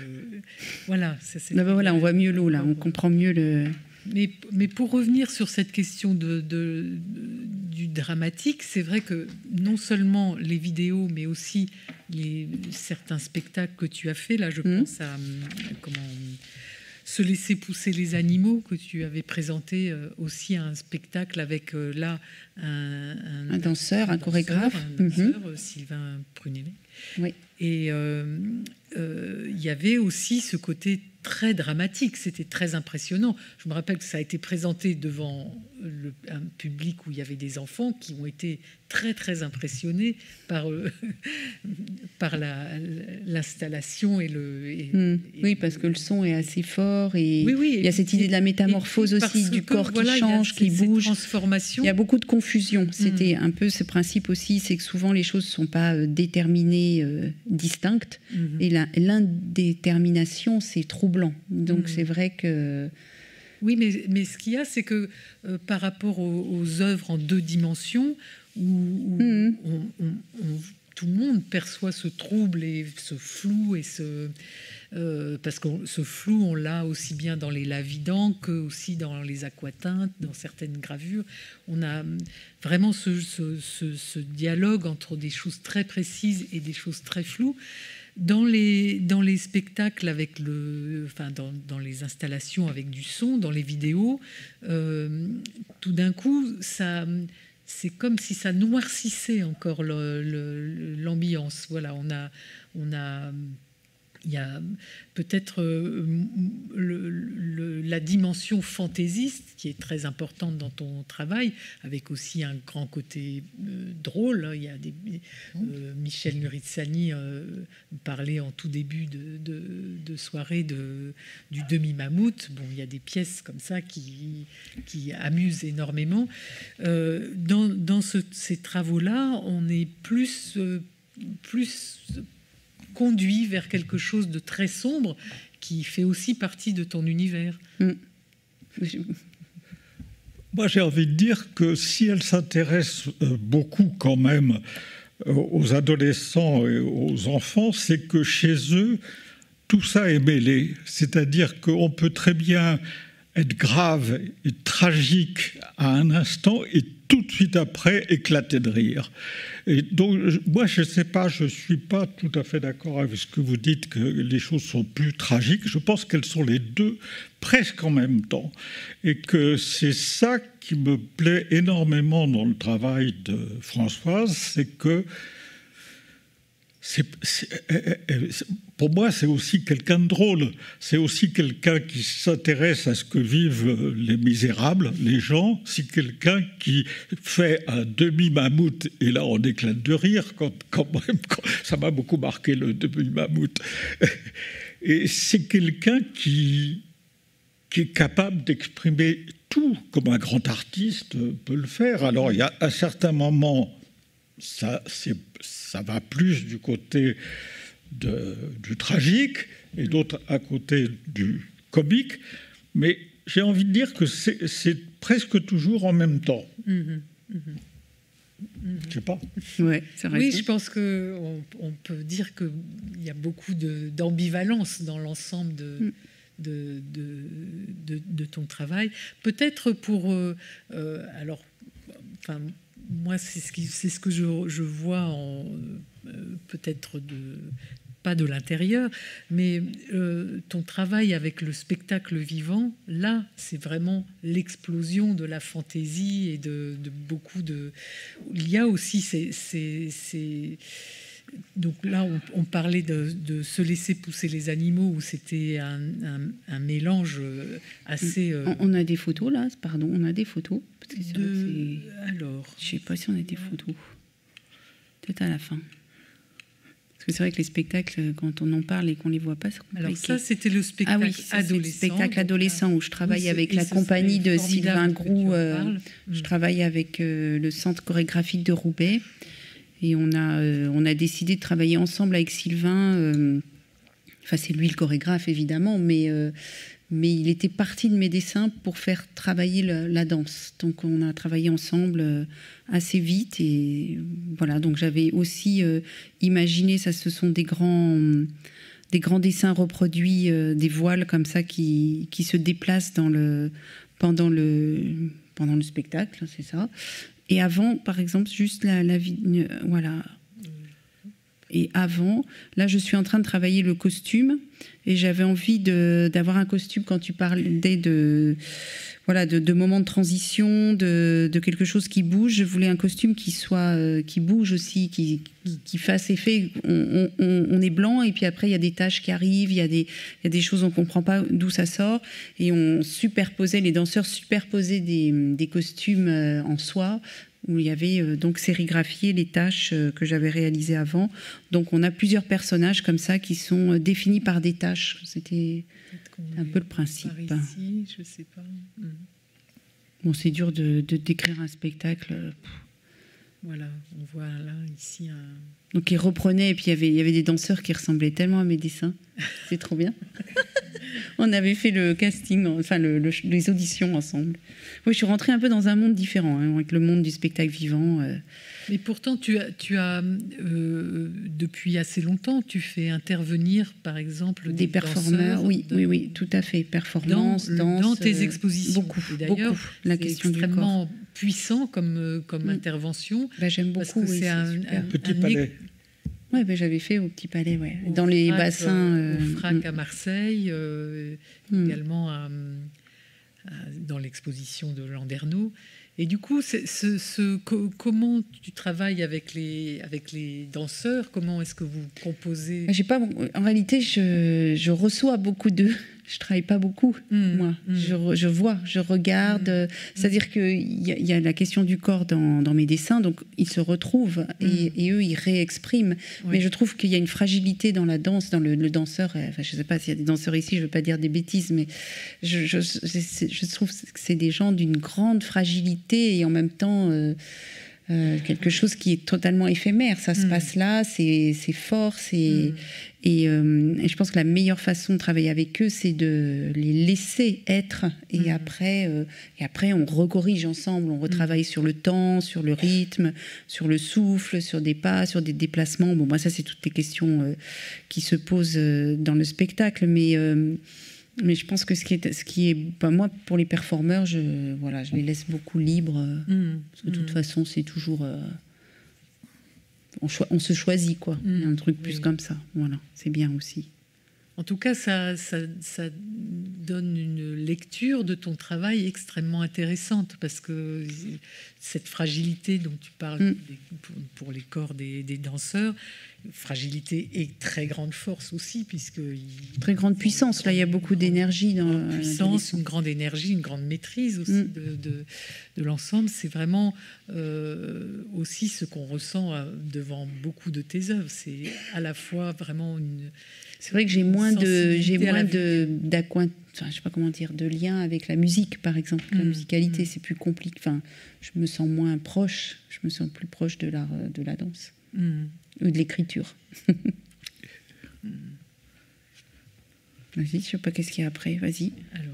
voilà. Ça, ben voilà, on voit mieux l'eau là, on comprend mieux le. Mais, mais pour revenir sur cette question de, du dramatique, c'est vrai que non seulement les vidéos, mais aussi les, certains spectacles que tu as fait. Là, je mmh. pense à comment se laisser pousser les animaux que tu avais présenté euh, aussi à un spectacle avec euh, là un, un, danseur, un, chorégraphe, un danseur, mmh. Sylvain Prunémet. Oui. Et euh, euh, il y avait aussi ce côté très dramatique, c'était très impressionnant. Je me rappelle que ça a été présenté devant un public où il y avait des enfants qui ont été très très impressionnés par, euh, <laughs> par l'installation et le... Hmm. oui, parce que le son est assez fort et il y a cette idée de la métamorphose aussi, du corps qui change, qui bouge. Transformation. Il y a beaucoup de confusion. C'était hmm. un peu ce principe aussi, c'est que souvent les choses ne sont pas euh, déterminées, euh, distinctes. Hmm. Et l'indétermination, c'est troublant. Donc c'est vrai que... Oui, mais, mais ce qu'il y a, c'est que par rapport aux, aux, œuvres en deux dimensions, où, mhm. tout le monde perçoit ce trouble et ce flou et ce euh, parce que ce flou on l'a aussi bien dans les lavidans que aussi dans les aquateintes, dans certaines gravures. On a vraiment ce, dialogue entre des choses très précises et des choses très floues. Dans les, dans les spectacles avec le, enfin dans, dans les installations avec du son, dans les vidéos, euh, tout d'un coup, ça, c'est comme si ça noircissait encore l'ambiance. Voilà, on a, on a il y a peut-être euh, la dimension fantaisiste qui est très importante dans ton travail, avec aussi un grand côté euh, drôle. Il y a des, euh, Michel Nuritsani parlait en tout début de, soirée de, du demi-mammouth. Bon, il y a des pièces comme ça qui, qui amusent énormément. dans, dans ces travaux-là, on est plus plus conduit vers quelque chose de très sombre qui fait aussi partie de ton univers. Mm. Moi, j'ai envie de dire que si elle s'intéresse euh, beaucoup quand même euh, aux adolescents et aux enfants, c'est que chez eux, tout ça est mêlé. C'est-à-dire qu'on peut très bien être grave et tragique à un instant et tout de suite après éclater de rire. Et donc, moi, je ne sais pas, je ne suis pas tout à fait d'accord avec ce que vous dites, que les choses sont plus tragiques. Je pense qu'elles sont les deux presque en même temps. Et que c'est ça qui me plaît énormément dans le travail de Françoise, c'est que pour moi, c'est aussi quelqu'un de drôle. C'est aussi quelqu'un qui s'intéresse à ce que vivent les misérables, les gens. C'est quelqu'un qui fait un demi-mammouth. Et là, on éclate de rire quand, même. ça m'a beaucoup marqué le demi-mammouth. <laughs> Et c'est quelqu'un qui, est capable d'exprimer tout comme un grand artiste peut le faire. Alors, il y a à certains moments, ça, c'est ça va plus du côté du tragique et d'autres à côté du comique, mais j'ai envie de dire que c'est presque toujours en même temps. Mmh mmh Je sais pas. Ouais, c'est vrai. Oui, je pense qu'on on peut dire qu'il y a beaucoup de- d'ambivalence dans l'ensemble de, Mm. de, de, de- de ton travail. Peut-être pour... euh, euh, alors, enfin, moi, c'est ce, qui- c'est ce que je, je vois en... euh, peut-être de pas de l'intérieur, mais euh, ton travail avec le spectacle vivant, là, c'est vraiment l'explosion de la fantaisie et de, de beaucoup de... Il y a aussi ces... ces- ces- Donc là, on, on parlait de, de se laisser pousser les animaux, où c'était un, un- un mélange euh, assez... On, on a des photos là, pardon, on a des photos. Parce que de... c'est- Je sais pas si on a des photos. Peut-être à la fin. Parce que c'est vrai que les spectacles, quand on en parle et qu'on les voit pas, c'est compliqué. alors ça, c'était le ah spectacle oui, ça, c'est le adolescent. spectacle adolescent où je travaille oui, avec la compagnie de Sylvain Groux. euh. Je Mm. travaille avec euh, le centre chorégraphique de Roubaix et on a, euh, on a décidé de travailler ensemble avec Sylvain. Enfin, c'est lui le chorégraphe évidemment, mais, mais il était parti de mes dessins pour faire travailler le- la danse. Donc on a travaillé ensemble euh, assez vite et voilà. Donc j'avais aussi euh, imaginé, ça, ce sont des grands des grands dessins reproduits, euh, des voiles comme ça qui, qui se déplacent pendant, le, pendant le spectacle, c'est ça. Et avant, par exemple, juste la, la euh, voilà. Et avant, là, je suis en train de travailler le costume et j'avais envie d'avoir un costume quand tu parlais de. Voilà, de, moments de transition, de, quelque chose qui bouge. Je voulais un costume qui soit, euh, qui bouge aussi, qui, qui, fasse effet. On, est blanc et puis après il y a des taches qui arrivent, il y a des, il y a des choses on comprend pas d'où ça sort et on superposait les danseurs superposaient des, des costumes euh, en soie où il y avait euh, donc sérigraphié les tâches euh, que j'avais réalisées avant. Donc on a plusieurs personnages comme ça qui sont euh, définis par des tâches. C'était un peu le principe. Par ici, je sais pas. Mm. bon, c'est dur de, de décrire un spectacle. Voilà, on voit là, ici, un... Donc ils reprenaient et puis il y avait, il y avait des danseurs qui ressemblaient tellement à mes dessins. <laughs> C'est trop bien. <laughs> On avait fait le casting, enfin le- le- les auditions ensemble. Oui, je suis rentrée un peu dans un monde différent, hein, avec le monde du spectacle vivant. euh. Mais pourtant, tu as, tu as euh, depuis assez longtemps, tu fais intervenir, par exemple, des performeurs. danseurs Oui, de- oui, oui, tout à fait. dans, Performance, danse. dans tes euh, expositions. Beaucoup, d'ailleurs, beaucoup. La question du corps. Puissant comme, euh, comme Mm. intervention. Bah, J'aime Parce beaucoup. que oui, c'est un- Petit un palais. Ouais, bah, j'avais fait au Petit Palais, ouais. au dans les Frac, bassins. euh, euh, au Frac mm, à Marseille, euh, mm. également à- à- dans l'exposition de Landerneau. Et du coup, c'est- ce, ce- co- comment tu travailles avec les, avec les danseurs? Comment est-ce que vous composez? Bah, J'ai pas, en réalité, je, je reçois beaucoup de. Je travaille pas beaucoup, Mm, moi. mm. Je, vois, je regarde. euh, C'est-à-dire qu'il y, a- y a la question du corps dans, dans mes dessins, donc ils se retrouvent et, et eux, ils réexpriment. Oui. Mais je trouve qu'il y a une fragilité dans la danse, dans le, le danseur. euh, Enfin, je sais pas s'il y a des danseurs ici, je veux pas dire des bêtises, mais je, je, je- je trouve que c'est des gens d'une grande fragilité et en même temps. euh, euh, quelque chose qui est totalement éphémère. Ça se Mm. passe là, c'est fort, c'est Mm. et, euh, et je pense que la meilleure façon de travailler avec eux, c'est de les laisser être. Et Mhm. après, euh, et après, on recorrige ensemble. On retravaille sur le temps, sur le rythme, sur le souffle, sur des pas, sur des déplacements. Bon, moi, ça, c'est toutes les questions qui se posent dans le spectacle. Mais mais je pense que ce qui est, ce qui est, bah, moi, pour les performeurs, je, voilà, je les laisse beaucoup libres. euh, Mm, parce que de toute mm. façon, c'est toujours. euh, on, on se choisit, quoi. Il y a un Mm, truc plus comme ça. Voilà, c'est bien aussi. En tout cas, ça, ça, ça donne une lecture de ton travail extrêmement intéressante parce que cette fragilité dont tu parles Mm. pour, les corps des, des danseurs, fragilité et très grande force aussi, puisque Très grande puissance. Là, il y a beaucoup d'énergie dans grande puissance, une grande énergie, une grande maîtrise aussi Mm. de, de, de l'ensemble. C'est vraiment euh, aussi ce qu'on ressent euh, devant beaucoup de tes œuvres. C'est à la fois vraiment une C'est vrai que j'ai moins de, j'ai moins de enfin, je sais pas comment dire, de lien avec la musique, par exemple. La Mm, musicalité, mm. c'est plus compliqué. Enfin, je me sens moins proche. Je me sens plus proche de l'art, de la danse Mm. ou de l'écriture. Vas-y, je sais pas qu'est-ce qu'il y a après. Vas-y. Alors,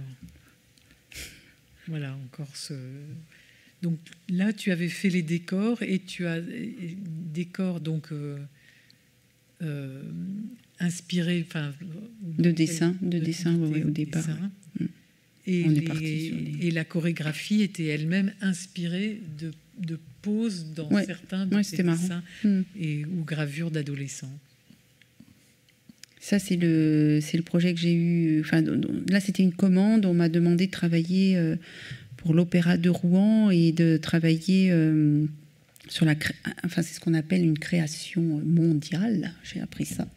voilà, encore ce. Donc là, tu avais fait les décors et tu as décors donc euh, euh, inspirés, enfin De dessin, de dessin, ouais, au départ, dessins. Mm. Et, On est les- parti sur des- et la chorégraphie était elle-même inspirée de, de poses dans Ouais. certains de c'était marrant. dessins Mm. et ou gravures d'adolescents. Ça, c'est le, c'est le projet que j'ai eu. Enfin, là, c'était une commande. On m'a demandé de travailler euh, pour l'Opéra de Rouen et de travailler euh, sur la. Enfin, c'est ce qu'on appelle une création mondiale. J'ai appris ça.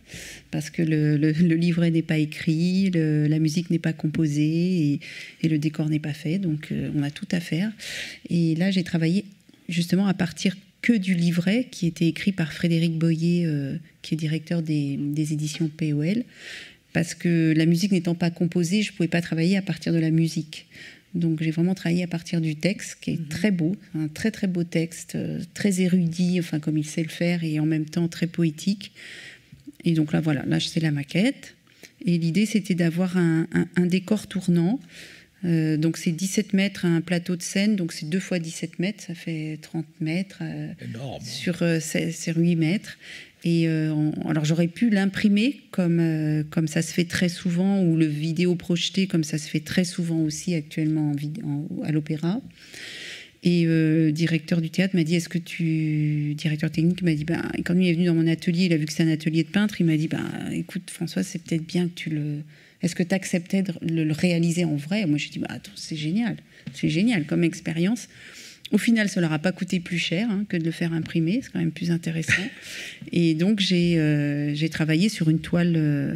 Parce que le, livret n'est pas écrit, la musique n'est pas composée et, le décor n'est pas fait. Donc, euh, on a tout à faire. Et là, j'ai travaillé justement à partir que du livret qui était écrit par Frédéric Boyer, euh, qui est directeur des éditions POL, parce que la musique n'étant pas composée, je ne pouvais pas travailler à partir de la musique. Donc j'ai vraiment travaillé à partir du texte, qui est très beau, un très très beau texte, euh, très érudit, enfin comme il sait le faire, et en même temps très poétique. Et donc là voilà, là c'est la maquette. Et l'idée c'était d'avoir un, un- un décor tournant. Euh, donc c'est 17 mètres, un plateau de scène, donc c'est 2 fois 17 mètres, ça fait 30 mètres. euh, sur euh, ces, ces 8 mètres. Et euh, alors j'aurais pu l'imprimer comme, euh, comme ça se fait très souvent, ou le vidéo projeté comme ça se fait très souvent aussi actuellement à l'opéra. Et euh, directeur du théâtre m'a dit, est-ce que tu... Directeur technique m'a dit, ben, quand lui est venu dans mon atelier, il a vu que c'était un atelier de peintre, il m'a dit, ben, écoute François, c'est peut-être bien que tu le... Est-ce que tu acceptais de le, réaliser en vrai? Moi j'ai dit, bah, c'est génial, c'est génial comme expérience. Au final, ça leur a pas coûté plus cher hein, que de le faire imprimer, c'est quand même plus intéressant. <laughs> Et donc j'ai euh, j'ai travaillé sur une toile. euh,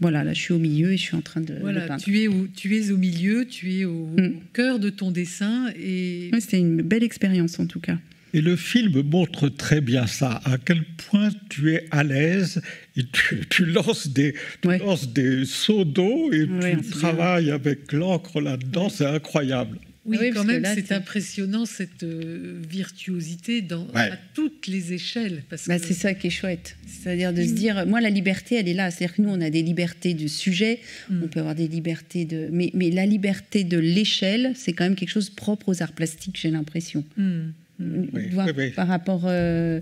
voilà, là je suis au milieu et je suis en train de, de Voilà, peindre. tu es, au, tu es au milieu, tu es au, Mm. au cœur de ton dessin et Ouais, C'était une belle expérience en tout cas. Et le film montre très bien ça, à quel point tu es à l'aise et tu, tu lances, des, tu Ouais. lances des seaux d'eau et Ouais, tu travailles avec l'encre là-dedans, c'est incroyable. Oui, Ah oui, quand parce que même, là, c'est c'est- impressionnant cette euh, virtuosité dans, Ouais. à toutes les échelles. Parce Bah, que c'est ça qui est chouette. C'est-à-dire de se Mm. dire, moi, la liberté, elle est là. C'est-à-dire que nous, on a des libertés de sujet, Mm. on peut avoir des libertés de. Mais, mais la liberté de l'échelle, c'est quand même quelque chose propre aux arts plastiques, j'ai l'impression. Mm, oui, oui. Par rapport. euh,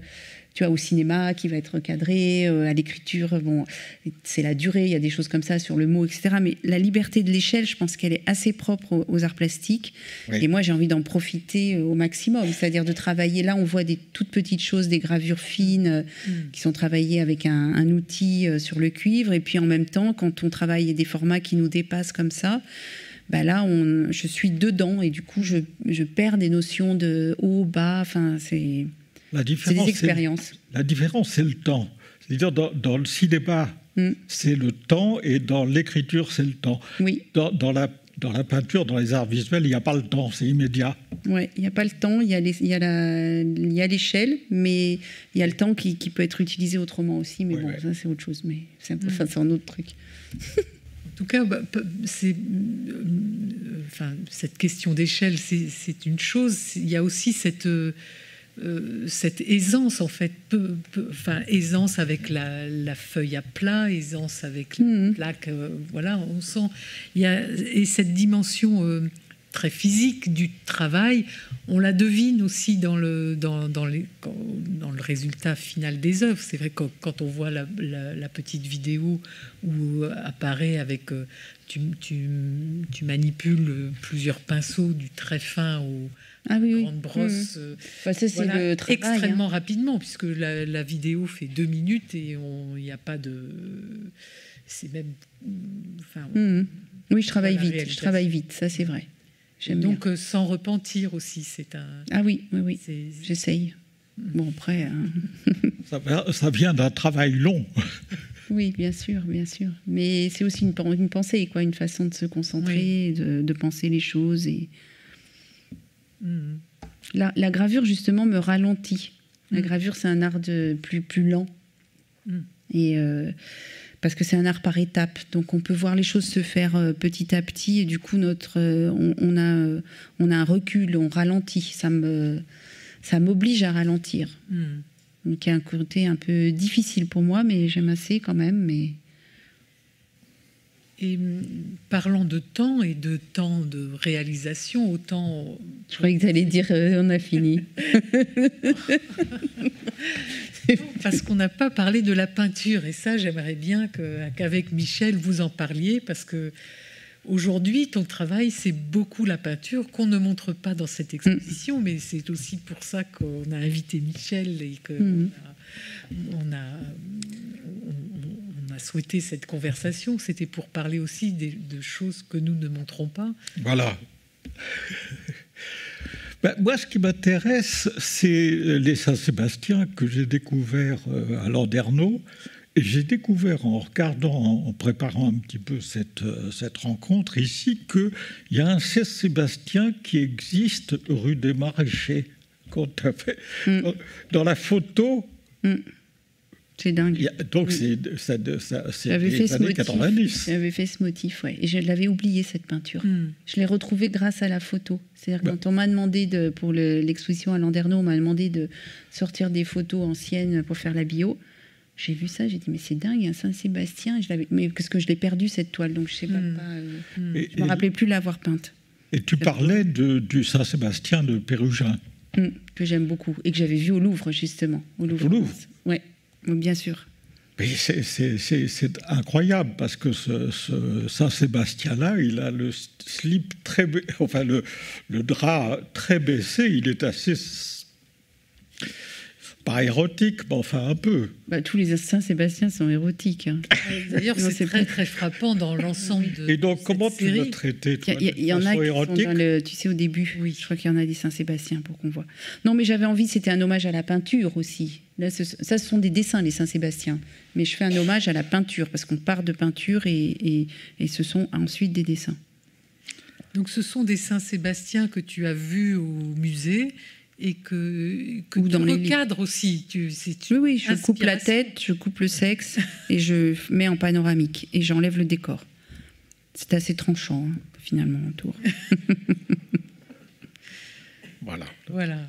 tu vois, au cinéma qui va être recadré, euh, à l'écriture, bon, c'est la durée, il y a des choses comme ça sur le mot, etc. Mais la liberté de l'échelle, je pense qu'elle est assez propre aux, aux arts plastiques. Oui. Et moi, j'ai envie d'en profiter euh, au maximum, c'est-à-dire de travailler. Là, on voit des toutes petites choses, des gravures fines euh, Mm. qui sont travaillées avec un, un outil sur le cuivre. Et puis en même temps, quand on travaille des formats qui nous dépassent comme ça, bah là, on, je suis dedans et du coup, je, je perds des notions de haut, bas. Enfin, c'est La c'est différence, expériences. la différence, c'est le temps. C'est-à-dire, dans, dans le cinéma, Mm. c'est le temps, et dans l'écriture, c'est le temps. Oui, Dans, dans la, dans la peinture, dans les arts visuels, il n'y a pas le temps, c'est immédiat. ouais, il n'y a pas le temps, il y a les- il y a la- il y a l'échelle, mais il y a le temps qui, qui peut être utilisé autrement aussi. Mais Ouais, bon, ouais. ça, c'est autre chose. Mais c'est un, peu- Mm. un autre truc. En tout cas, bah, c'est, euh, enfin, cette question d'échelle, c'est, c'est une chose. Il y a aussi cette, euh, euh, cette aisance, en fait, peu- peu- enfin, aisance avec la, la feuille à plat, aisance avec la Mhm. plaque. euh, voilà, on sent. Il y a, et cette dimension euh, très physique du travail, on la devine aussi dans le, dans, dans les, dans le résultat final des œuvres. C'est vrai que quand on voit la, la- la petite vidéo où apparaît avec. tu, tu, tu manipules plusieurs pinceaux du très fin aux Ah oui, oui. grandes brosses. Mhm. euh, Bah, ça, c'est voilà, le travail. hein. extrêmement rapidement, puisque la, la vidéo fait deux minutes et il n'y a pas de. C'est même. Enfin, Mhm. Oui, je travaille vite. Je travaille vite, ça c'est vrai. J'aime donc euh, sans repentir aussi, c'est un. Ah oui, oui, oui. c'est- J'essaye. Bon, après, hein. <laughs> Ça, vient- ça vient d'un travail long. <laughs> oui, bien sûr, bien sûr. Mais c'est aussi une pensée, quoi, une façon de se concentrer, de, de penser les choses. Et La, la gravure, justement, me ralentit. La Mm. gravure, c'est un art de plus, plus lent. Mm. Et euh, parce que c'est un art par étapes. Donc, on peut voir les choses se faire euh, petit à petit. Et du coup, notre, euh, on, on a, on a un recul, on ralentit. Ça me, ça m'oblige à ralentir. Mhm. Donc, il y a un côté un peu difficile pour moi, mais j'aime assez quand même. Mais Et hum, parlant de temps et de temps de réalisation, autant. Je croyais que tu allais dire euh, on a fini. <laughs> parce qu'on n'a pas parlé de la peinture. Et ça, j'aimerais bien qu'avec Michel, vous en parliez, parce que aujourd'hui, ton travail, c'est beaucoup la peinture qu'on ne montre pas dans cette exposition, mais c'est aussi pour ça qu'on a invité Michel et qu'on mm. on a, souhaité cette conversation, c'était pour parler aussi de choses que nous ne montrons pas. Voilà. Ben, moi, ce qui m'intéresse, c'est les Saint-Sébastien que j'ai découvert euh, à Landerneau. Et j'ai découvert en regardant, en préparant un petit peu cette, euh, cette rencontre ici, qu'il y a un Saint-Sébastien qui existe rue des Maraîchers. Quand mm. Dans la photo, mm. C'est dingue. donc, c'est ça, ça, les années 90. J'avais fait ce motif, ouais. Et je l'avais oublié, cette peinture. Hmm. Je l'ai retrouvée grâce à la photo. C'est-à-dire, bah. quand on m'a demandé, de, pour l'exposition à Landerneau, on m'a demandé de sortir des photos anciennes pour faire la bio. J'ai vu ça, j'ai dit, mais c'est dingue, un Saint-Sébastien. Mais parce que je l'ai perdu, cette toile, donc je sais pas. Hmm. Euh, hmm. je ne me rappelais plus l'avoir peinte. Et tu parlais de, du Saint-Sébastien de Pérugin. que j'aime beaucoup. Et que j'avais vu au Louvre, justement. Au Louvre. Au Louvre. Ouais. Bien sûr. C'est incroyable parce que ce, Saint-Sébastien-là, il a le slip très, <laughs> enfin le, le drap très baissé, il est assez pas érotique, mais enfin un peu. Bah, tous les Saint-Sébastien sont érotiques. Hein. D'ailleurs, <laughs> c'est très très frappant dans l'ensemble de. Et donc, comment tu l'as traité Il y, en a qui sont dans le, tu sais, au début. Oui. Je crois qu'il y en a des Saint-Sébastien pour qu'on voit. Non, mais j'avais envie, c'était un hommage à la peinture aussi. Là, ça, ce sont des dessins, les Saint-Sébastien. Mais je fais un hommage à la peinture parce qu'on part de peinture et, et, et ce sont ensuite des dessins. Donc, ce sont des Saint-Sébastien que tu as vus au musée et que, que Ou dans tu recadres aussi. Tu, oui, oui, je coupe la tête, je coupe le sexe et je mets en panoramique et j'enlève le décor. C'est assez tranchant, hein, finalement, autour. <laughs> <laughs> voilà. Voilà.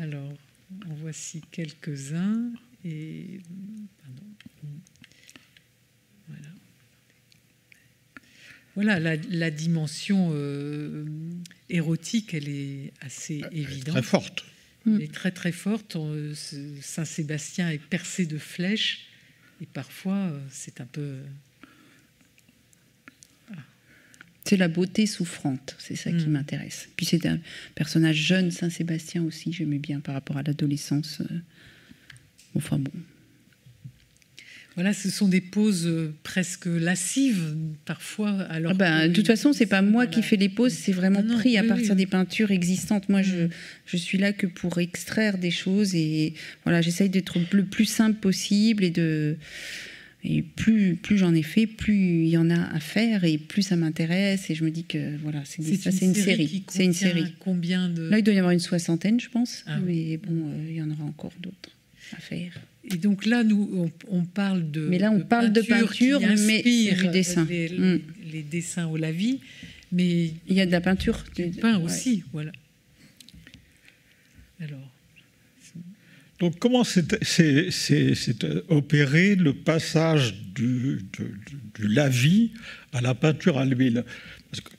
Alors, en voici quelques-uns. Et. Voilà. Voilà, la, dimension. Euh, érotique, elle est assez évidente. Très forte. Elle est très très forte. Euh, Saint-Sébastien est percé de flèches et parfois euh, c'est un peu. C'est la beauté souffrante, c'est ça qui mm. m'intéresse. Puis c'est un personnage jeune, Saint-Sébastien aussi, j'aimais bien par rapport à l'adolescence. Euh. Enfin bon, voilà, ce sont des poses euh, presque lascives parfois. Alors ah ben, de toute façon, c'est pas moi qui fais les poses, c'est vraiment pris à partir des peintures existantes. Moi, je, mm. je suis là que pour extraire des choses et voilà, j'essaye d'être le plus simple possible et de et plus, plus j'en ai fait, plus il y en a à faire et plus ça m'intéresse. Et je me dis que voilà, c'est une, série. C'est une série. Combien de... Là, il doit y avoir une soixantaine, je pense. Ah mais bon, euh, il y en aura encore d'autres à faire. Et donc là, nous, on, parle de. Mais là, on parle de peinture, mais du dessin. Mm. Les, dessins au lavis. Mais il y a de la peinture. Du pain aussi, voilà. Alors. Donc, comment s'est opéré le passage du, du, lavis à la peinture à l'huile? Parce que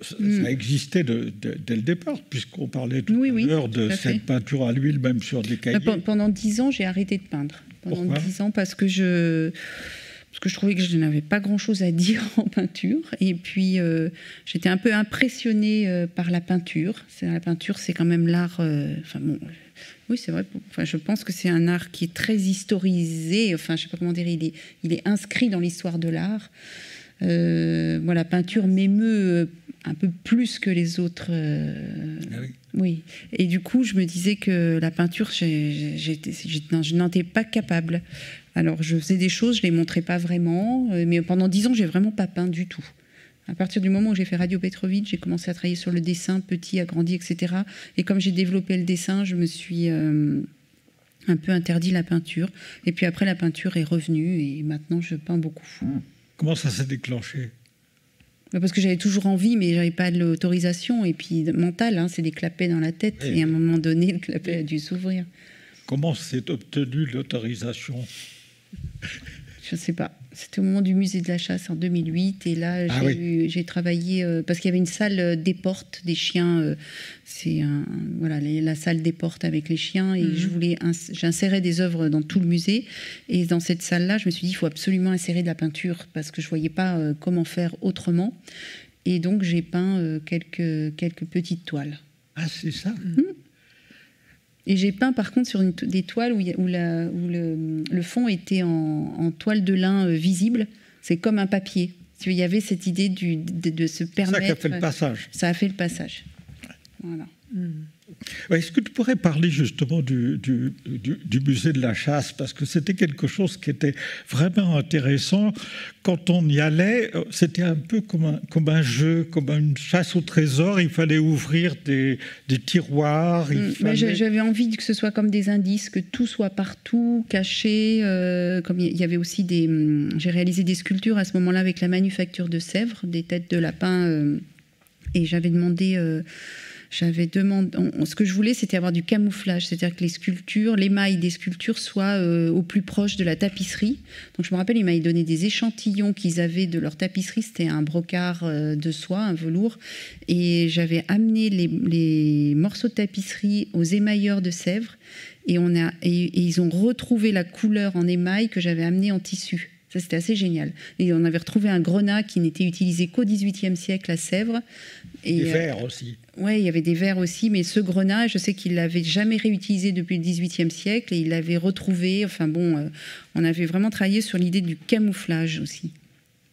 ça, mm. existait dès le départ, puisqu'on parlait tout à l'heure de cette peinture à l'huile, même sur des cahiers. Pendant dix ans, j'ai arrêté de peindre. Pendant dix ans, parce que je parce que je trouvais que je n'avais pas grand-chose à <laughs> dire en peinture. Et puis, euh, j'étais un peu impressionnée euh, par la peinture. La peinture, c'est quand même l'art... Euh, enfin, bon, oui, c'est vrai. Enfin, je pense que c'est un art qui est très historisé. Enfin, je ne sais pas comment dire. Il est, il est inscrit dans l'histoire de l'art. Voilà, la peinture m'émeut un peu plus que les autres. Euh, ah oui. Et du coup, je me disais que la peinture, je n'en étais pas capable. Alors, je faisais des choses, je les montrais pas vraiment, euh, mais pendant dix ans, j'ai vraiment pas peint du tout. À partir du moment où j'ai fait Radio Petrovic, j'ai commencé à travailler sur le dessin, petit, agrandi, etc. Et comme j'ai développé le dessin, je me suis euh, un peu interdit la peinture. Et puis après, la peinture est revenue et maintenant, je peins beaucoup. Comment ça s'est déclenché? Bah, parce que j'avais toujours envie, mais j'avais pas l'autorisation. Et puis, mental, hein, c'est des clapets dans la tête. Et, à un moment donné, le clapet a dû s'ouvrir. Comment s'est obtenue l'autorisation? Je ne sais pas. C'était au moment du musée de la chasse en 2008. Et là, Ah j'ai oui. travaillé euh, parce qu'il y avait une salle euh, des portes des chiens. euh, c'est voilà les- la salle des portes avec les chiens. Et Mhm. je voulais ins- j'insérais des œuvres dans tout le musée. Et dans cette salle-là, je me suis dit il faut absolument insérer de la peinture parce que je voyais pas euh, comment faire autrement. Et donc j'ai peint euh, quelques quelques petites toiles. Ah, c'est ça? Et j'ai peint par contre sur une to- des toiles où, il y a- où la- où le, le fond était en, en toile de lin euh, visible. C'est comme un papier. Il y avait cette idée du, de, de se C'est ça permettre. qui a fait le passage. Ça a fait le passage. Voilà. Ouais, Est-ce que tu pourrais parler justement du, du- du- du musée de la chasse? Parce que c'était quelque chose qui était vraiment intéressant. Quand on y allait, euh, c'était un peu comme un, comme un jeu, comme une chasse au trésor. Il fallait ouvrir des, des tiroirs. Mm, fallait- j'a- J'avais envie que ce soit comme des indices, que tout soit partout, caché. euh, comme il y avait aussi des. hum, J'ai réalisé des sculptures à ce moment-là avec la manufacture de Sèvres, des têtes de lapin. euh, et j'avais demandé. euh, j'avais demandé. ce que je voulais, c'était avoir du camouflage, c'est-à-dire que les sculptures, l'émail des sculptures soient euh, au plus proche de la tapisserie. Donc je me rappelle, ils m'avaient donné des échantillons qu'ils avaient de leur tapisserie. C'était un brocart euh, de soie, un velours. Et j'avais amené les, morceaux de tapisserie aux émailleurs de Sèvres. Et, on a, et, ils ont retrouvé la couleur en émail que j'avais amené en tissu. Ça, c'était assez génial. Et on avait retrouvé un grenat qui n'était utilisé qu'au XVIIIe siècle à Sèvres. Et, des euh, verres aussi. Ouais, il y avait des verres aussi, mais ce grenat, je sais qu'il l'avait jamais réutilisé depuis le XVIIIe siècle et il l'avait retrouvé. Enfin bon, euh, on avait vraiment travaillé sur l'idée du camouflage aussi.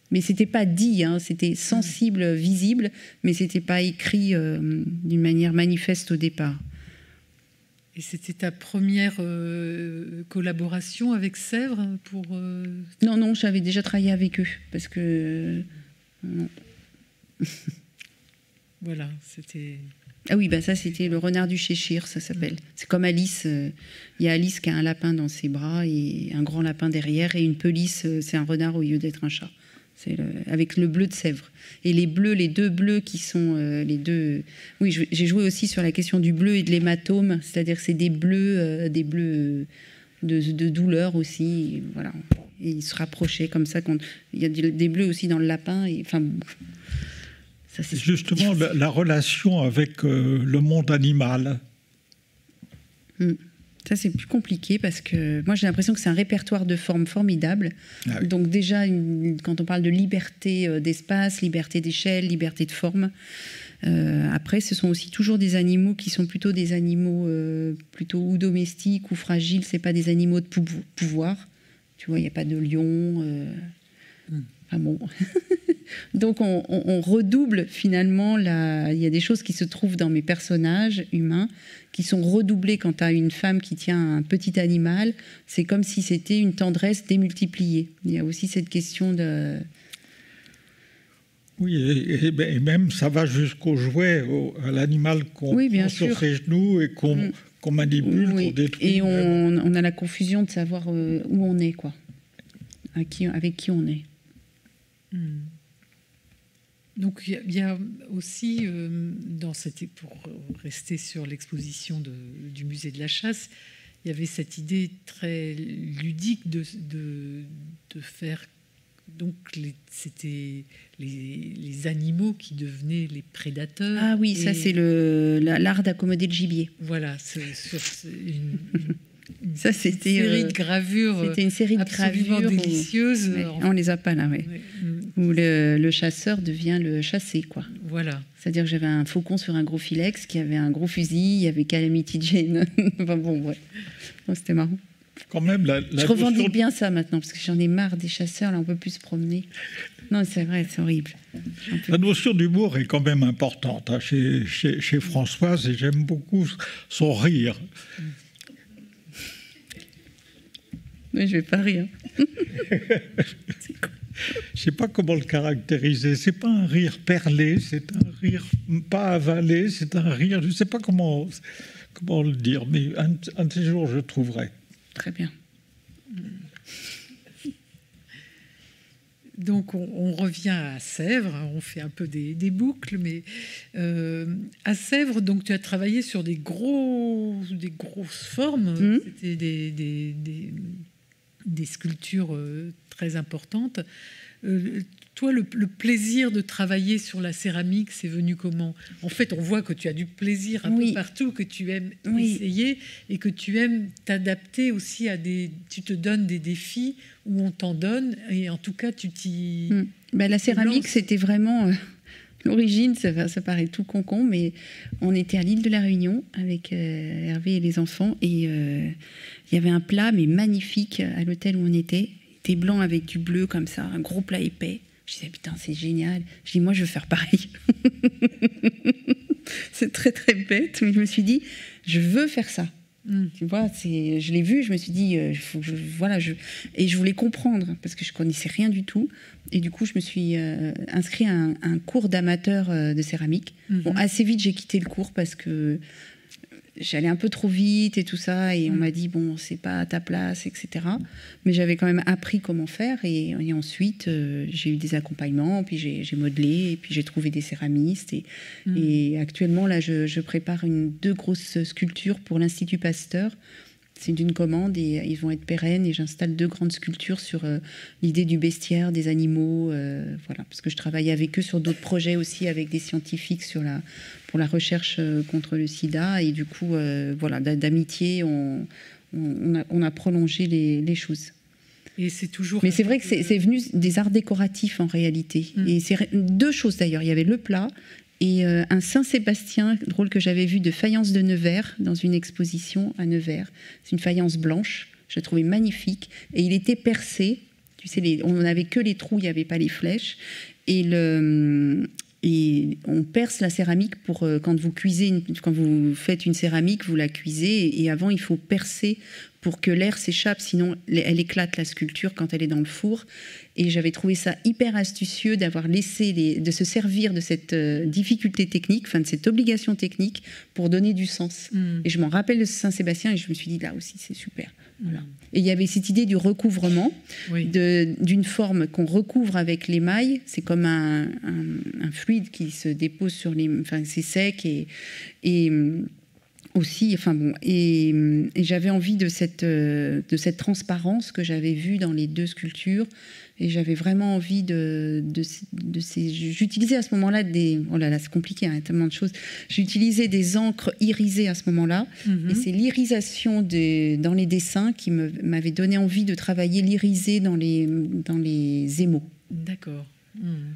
Mais c'était pas dit, hein, c'était sensible, visible, mais c'était pas écrit euh, d'une manière manifeste au départ. Et c'était ta première euh, collaboration avec Sèvres pour. euh, Non, non, j'avais déjà travaillé avec eux parce que. <laughs> voilà, c'était. Ah oui, bah ça c'était le renard du Cheshire, ça s'appelle. C'est comme Alice. euh, Il y a Alice qui a un lapin dans ses bras et un grand lapin derrière et une pelisse, euh, c'est un renard au lieu d'être un chat. Le- avec le bleu de Sèvres. Et les bleus, les deux bleus qui sont euh, les deux. Oui, j'ai joué aussi sur la question du bleu et de l'hématome, c'est-à-dire c'est des bleus, euh, des bleus euh, de, de douleur aussi. et voilà. Et ils se rapprochaient comme ça. qu'on- Il y a des bleus aussi dans le lapin. Et, enfin, ça c'est Justement, la, la relation avec euh, le monde animal. Ça, c'est plus compliqué parce que moi, j'ai l'impression que c'est un répertoire de formes formidable. Ah oui. Donc, déjà, une- quand on parle de liberté euh, d'espace, liberté d'échelle, liberté de forme, euh, après, ce sont aussi toujours des animaux qui sont plutôt des animaux euh, plutôt ou domestiques ou fragiles. C'est pas des animaux de pou- pouvoir. Tu vois, il n'y a pas de lion. euh, Bon. <laughs> Donc on, on- on redouble finalement, la... il y a des choses qui se trouvent dans mes personnages humains qui sont redoublées quand as une femme qui tient un petit animal. C'est comme si c'était une tendresse démultipliée. Il y a aussi cette question de... Oui, et, et- et même ça va jusqu'au jouet, au- à l'animal qu'on Oui, prend sur ses genoux et qu'on Mm. qu'on manipule, Oui. qu'on détruit. Et on, on a la confusion de savoir euh, où on est, quoi. À qui, avec qui on est. Hmm. Donc il y a- aussi, euh, dans cette, pour rester sur l'exposition du musée de la chasse, il y avait cette idée très ludique de, de, de faire. Donc c'était les, les animaux qui devenaient les prédateurs. Ah oui, ça c'est l'art d'accommoder le gibier. Voilà, c'est sur une Ça, c'était, série euh, de gravures C'était une série de absolument gravures. où- délicieuses. Ouais, on les a pas là, oui. Ouais, hmm, Où le, le chasseur devient le chassé, quoi. Voilà. C'est-à-dire que j'avais un faucon sur un gros filex qui avait un gros fusil, il y avait Calamity Jane. <laughs> enfin bon, ouais. Non, C'était marrant. Quand même, la, la Je revendique notion- bien ça maintenant, parce que j'en ai marre des chasseurs, là, on peut plus se promener. Non, c'est vrai, c'est horrible. La notion d'humour est quand même importante hein, chez, chez- chez Françoise et j'aime beaucoup son rire. Oui, je vais pas rire. Je sais pas comment le caractériser. C'est pas un rire perlé, c'est un rire pas avalé, c'est un rire. Je sais pas comment comment le dire, mais un, un de ces jours je trouverai. Très bien. Donc on, on revient à Sèvres, on fait un peu des, des boucles, mais euh, à Sèvres, donc tu as travaillé sur des gros, des grosses formes. Mhm. C'était des, des, des- des sculptures euh, très importantes. Euh, toi, le, plaisir de travailler sur la céramique, c'est venu comment? En fait, on voit que tu as du plaisir un peu partout, que tu aimes essayer et que tu aimes t'adapter aussi à des. Tu te donnes des défis où on t'en donne et en tout cas, tu t'y. Ben, la céramique, c'était vraiment. Euh, l'origine, ça, ça, paraît tout concon, mais on était à l'île de la Réunion avec euh, Hervé et les enfants et il y avait un plat mais magnifique à l'hôtel où on était blanc avec du bleu comme ça, un gros plat épais. Je disais, putain, c'est génial. Je dis, moi, je veux faire pareil. <laughs> c'est très, très bête, mais je me suis dit, je veux faire ça. Mm. Tu vois, c'est, je l'ai vu, je me suis dit, euh, faut je, voilà, je, et je voulais comprendre parce que je connaissais rien du tout. Et du coup, je me suis euh, inscrit à un, cours d'amateur euh, de céramique. Mm-hmm. Bon, assez vite, j'ai quitté le cours parce que j'allais un peu trop vite et tout ça, et on mm. m'a dit bon, c'est pas à ta place, etc. Mais j'avais quand même appris comment faire, et, ensuite euh, j'ai eu des accompagnements, puis j'ai modelé, et puis j'ai trouvé des céramistes, et, mm. et actuellement là, je, je, prépare une, deux grosses sculptures pour l'Institut Pasteur c'est d'une commande et ils vont être pérennes et j'installe deux grandes sculptures sur euh, l'idée du bestiaire, des animaux, euh, voilà, parce que je travaille avec eux sur d'autres projets aussi avec des scientifiques sur la, pour la recherche euh, contre le sida et du coup, voilà, d'amitié, on, on, a, prolongé les, les choses. Et c'est toujours. Mais c'est vrai que c'est venu des arts décoratifs en réalité. Mm. Et c'est deux choses d'ailleurs. Il y avait le plat et euh, un Saint-Sébastien, drôle que j'avais vu de faïence de Nevers dans une exposition à Nevers. C'est une faïence blanche, je la trouvais magnifique. Et il était percé. Tu sais, les, on n'avait que les trous, il n'y avait pas les flèches. Et, on perce la céramique pour euh, quand vous faites une céramique, vous la cuisez. Et avant, il faut percer pour que l'air s'échappe, sinon elle éclate la sculpture quand elle est dans le four. Et j'avais trouvé ça hyper astucieux d'avoir laissé les, de se servir de cette euh, difficulté technique, enfin de cette obligation technique pour donner du sens. Mm. Et je m'en rappelle de Saint-Sébastien et je me suis dit là aussi c'est super. Voilà. Mm. Et il y avait cette idée du recouvrement, d'une forme qu'on recouvre avec l'émail. C'est comme un, un, fluide qui se dépose sur les. Enfin, c'est sec et. et aussi, enfin bon, et, et j'avais envie de cette, euh, de cette transparence que j'avais vue dans les deux sculptures, et j'avais vraiment envie de, de, ces. J'utilisais à ce moment-là des. Oh là là, c'est compliqué, hein, tellement de choses. J'utilisais des encres irisées à ce moment-là. Mhm. Et c'est l'irisation dans les dessins qui m'avait donné envie de travailler l'irisé dans les, dans les émaux. D'accord. Hmm.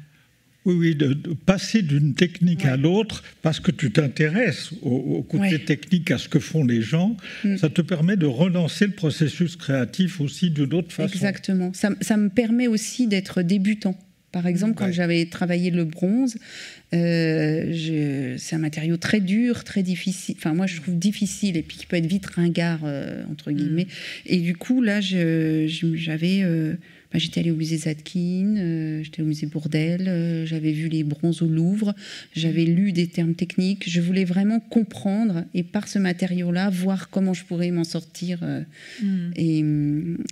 Oui, oui, de, passer d'une technique à l'autre, parce que tu t'intéresses au, côté technique, à ce que font les gens, mm. ça te permet de relancer le processus créatif aussi d'une autre façon. Exactement. Ça, ça me permet aussi d'être débutant. Par exemple, quand j'avais travaillé le bronze, euh, c'est un matériau très dur, très difficile. Enfin, moi, je trouve difficile et puis qui peut être vite ringard, euh, entre guillemets. Mm. Et du coup, là, j'avais. Bah, j'étais allée au musée Zadkine, euh, j'étais au musée Bourdelle, euh, j'avais vu les bronzes au Louvre, j'avais lu des termes techniques. Je voulais vraiment comprendre et par ce matériau-là, voir comment je pourrais m'en sortir. Euh, mm. et,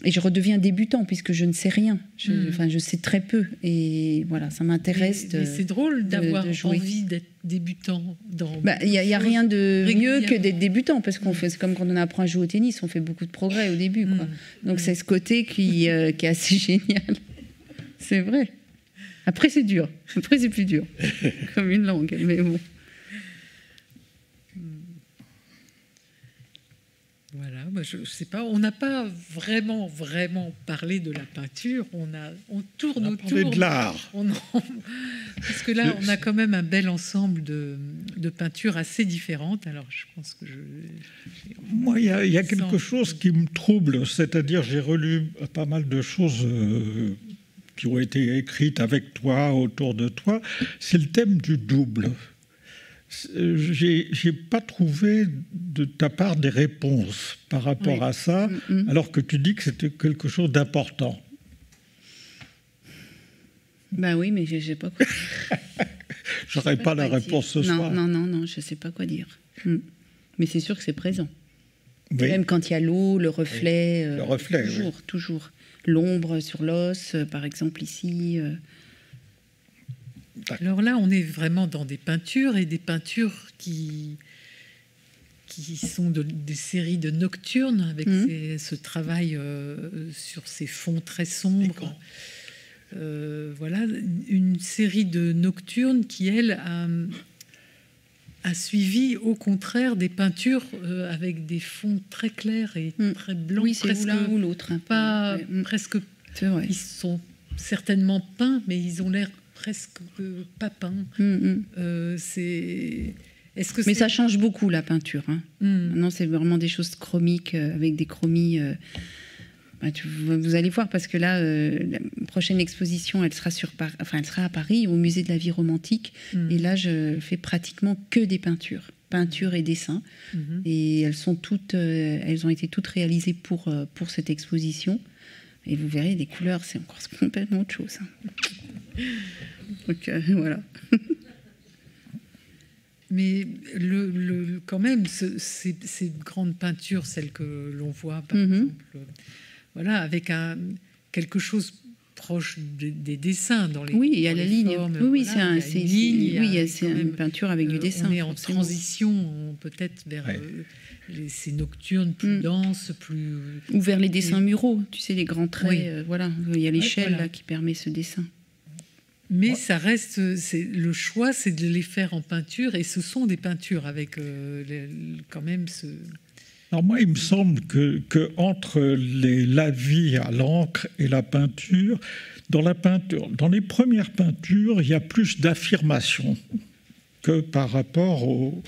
et, je redeviens débutant puisque je ne sais rien. Je, mm. Enfin, je sais très peu. Et voilà, ça m'intéresse. C'est drôle d'avoir envie d'être débutant dans. Il bah, n'y a, rien de mieux que d'être débutant parce qu'on fait, c'est comme quand on apprend à jouer au tennis, on fait beaucoup de progrès au début. Quoi. Mm. Donc c'est ce côté qui, qui est assez <laughs> génial. C'est vrai. Après c'est dur. Après c'est plus dur, <laughs> comme une langue. Mais bon. Voilà, bah, je ne sais pas, on n'a pas vraiment, vraiment parlé de la peinture, on, a, on tourne on a autour. de l'art. Parce que là, on a quand même un bel ensemble de, de peintures assez différentes. Alors, je pense que je. Moi, il y a, quelque chose qui me trouble, c'est-à-dire, j'ai relu pas mal de choses. Euh, qui ont été écrites avec toi, autour de toi, c'est le thème du double j'ai pas trouvé de ta part des réponses par rapport à ça, mm, mm. alors que tu dis que c'était quelque chose d'important. Ben oui, mais je sais pas quoi dire. <laughs> J'aurais pas, la réponse ce soir. Non, non, non, je sais pas quoi dire. Mm. Mais c'est sûr que c'est présent. Même quand il y a l'eau, le reflet. le reflet, Toujours, toujours. L'ombre sur l'os, euh, par exemple, ici. Euh, alors là, on est vraiment dans des peintures et des peintures qui, qui sont des séries de nocturnes avec mmh. ce travail sur ces fonds très sombres. voilà, une série de nocturnes qui, elle, a, a suivi au contraire des peintures euh, avec des fonds très clairs et hmm. très blancs. Oui, c'est l'un ou l'autre. Pas presque. Ils sont certainement peints, mais ils ont l'air presque pas peints. Hmm, hmm. Euh, c'est. Est-ce que mais ça change beaucoup la peinture. Hein. Non, c'est vraiment des choses chromiques euh, avec des chromies. Bah, vous allez voir parce que là, euh, la prochaine exposition, elle sera, sur, enfin, elle sera à Paris, au musée de la vie romantique. Mm. Et là, je fais pratiquement que des peintures, peintures et dessins. Mm-hmm. Et elles sont toutes, euh, elles ont été toutes réalisées pour, euh, pour cette exposition. Et vous verrez, les couleurs, c'est encore <laughs> complètement autre chose. Hein. Donc <laughs> voilà. Mais le, quand même, ces, grandes peintures, celles que l'on voit, par mm-hmm. exemple voilà, avec un, quelque chose proche des dessins dans les oui il y a la ligne. oui, ligne, oui c'est une peinture avec du euh, dessin on est en transition peut-être vers euh, ces nocturnes plus mm. denses plus ou vers les dessins muraux tu sais les grands traits euh, voilà il y a l'échelle là qui permet ce dessin mais ça reste, c'est le choix, c'est de les faire en peinture, et ce sont des peintures avec quand même ce, alors moi, il me semble que, entre les, la vie à l'encre et la peinture, dans la peinture, dans les premières peintures, il y a plus d'affirmation que par rapport aux,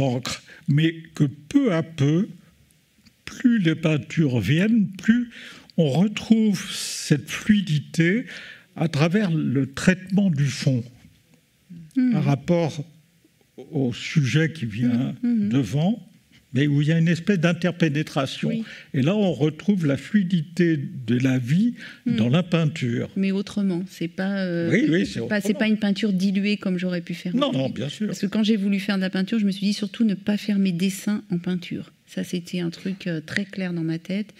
encres, mais que peu à peu, plus les peintures viennent, plus on retrouve cette fluidité à travers le traitement du fond mmh. par rapport au sujet qui vient mmh. Mmh. devant mais où il y a une espèce d'interpénétration. Et là, on retrouve la fluidité de la vie hmm. dans la peinture. Mais autrement, c'est pas, euh, c'est pas, pas, une peinture diluée comme j'aurais pu faire. Non, non, bien sûr. Parce que quand j'ai voulu faire de la peinture, je me suis dit surtout ne pas faire mes dessins en peinture. Ça, c'était un truc euh, très clair dans ma tête.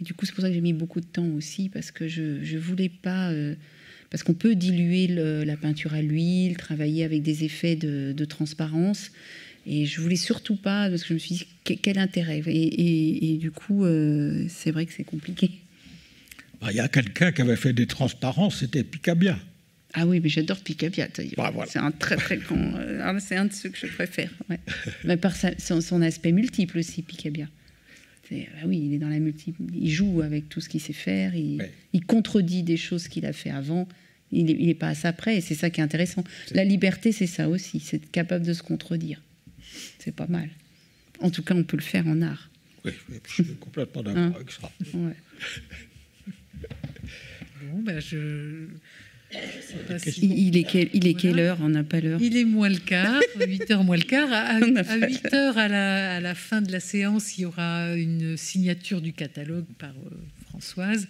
Et du coup, c'est pour ça que j'ai mis beaucoup de temps aussi, parce que je ne voulais pas. Euh, parce qu'on peut diluer la peinture à l'huile, travailler avec des effets de, de transparence. Et je voulais surtout pas, parce que je me suis dit, quel intérêt? Et, du coup, euh, c'est vrai que c'est compliqué. Bah, il y a quelqu'un qui avait fait des transparences, c'était Picabia. Ah oui, mais j'adore Picabia. Bah, c'est un très très grand. Euh, c'est un de ceux que je préfère. mais par son, aspect multiple aussi, Picabia. Ah oui, il est dans la multiple. Il joue avec tout ce qu'il sait faire. Il, il contredit des choses qu'il a fait avant. Il n'est pas à ça près. Et c'est ça qui est intéressant. La liberté, c'est ça aussi. C'est être capable de se contredire. C'est pas mal. En tout cas, on peut le faire en art. Oui, je suis complètement d'accord hein avec ça. Ouais. bon, ben je. Il, est quelle, il est quelle heure On n'a pas l'heure. Il est moins le quart, <laughs> 8 heures moins le quart. À, à 8 heures à la, à la, fin de la séance, il y aura une signature du catalogue par euh, Françoise,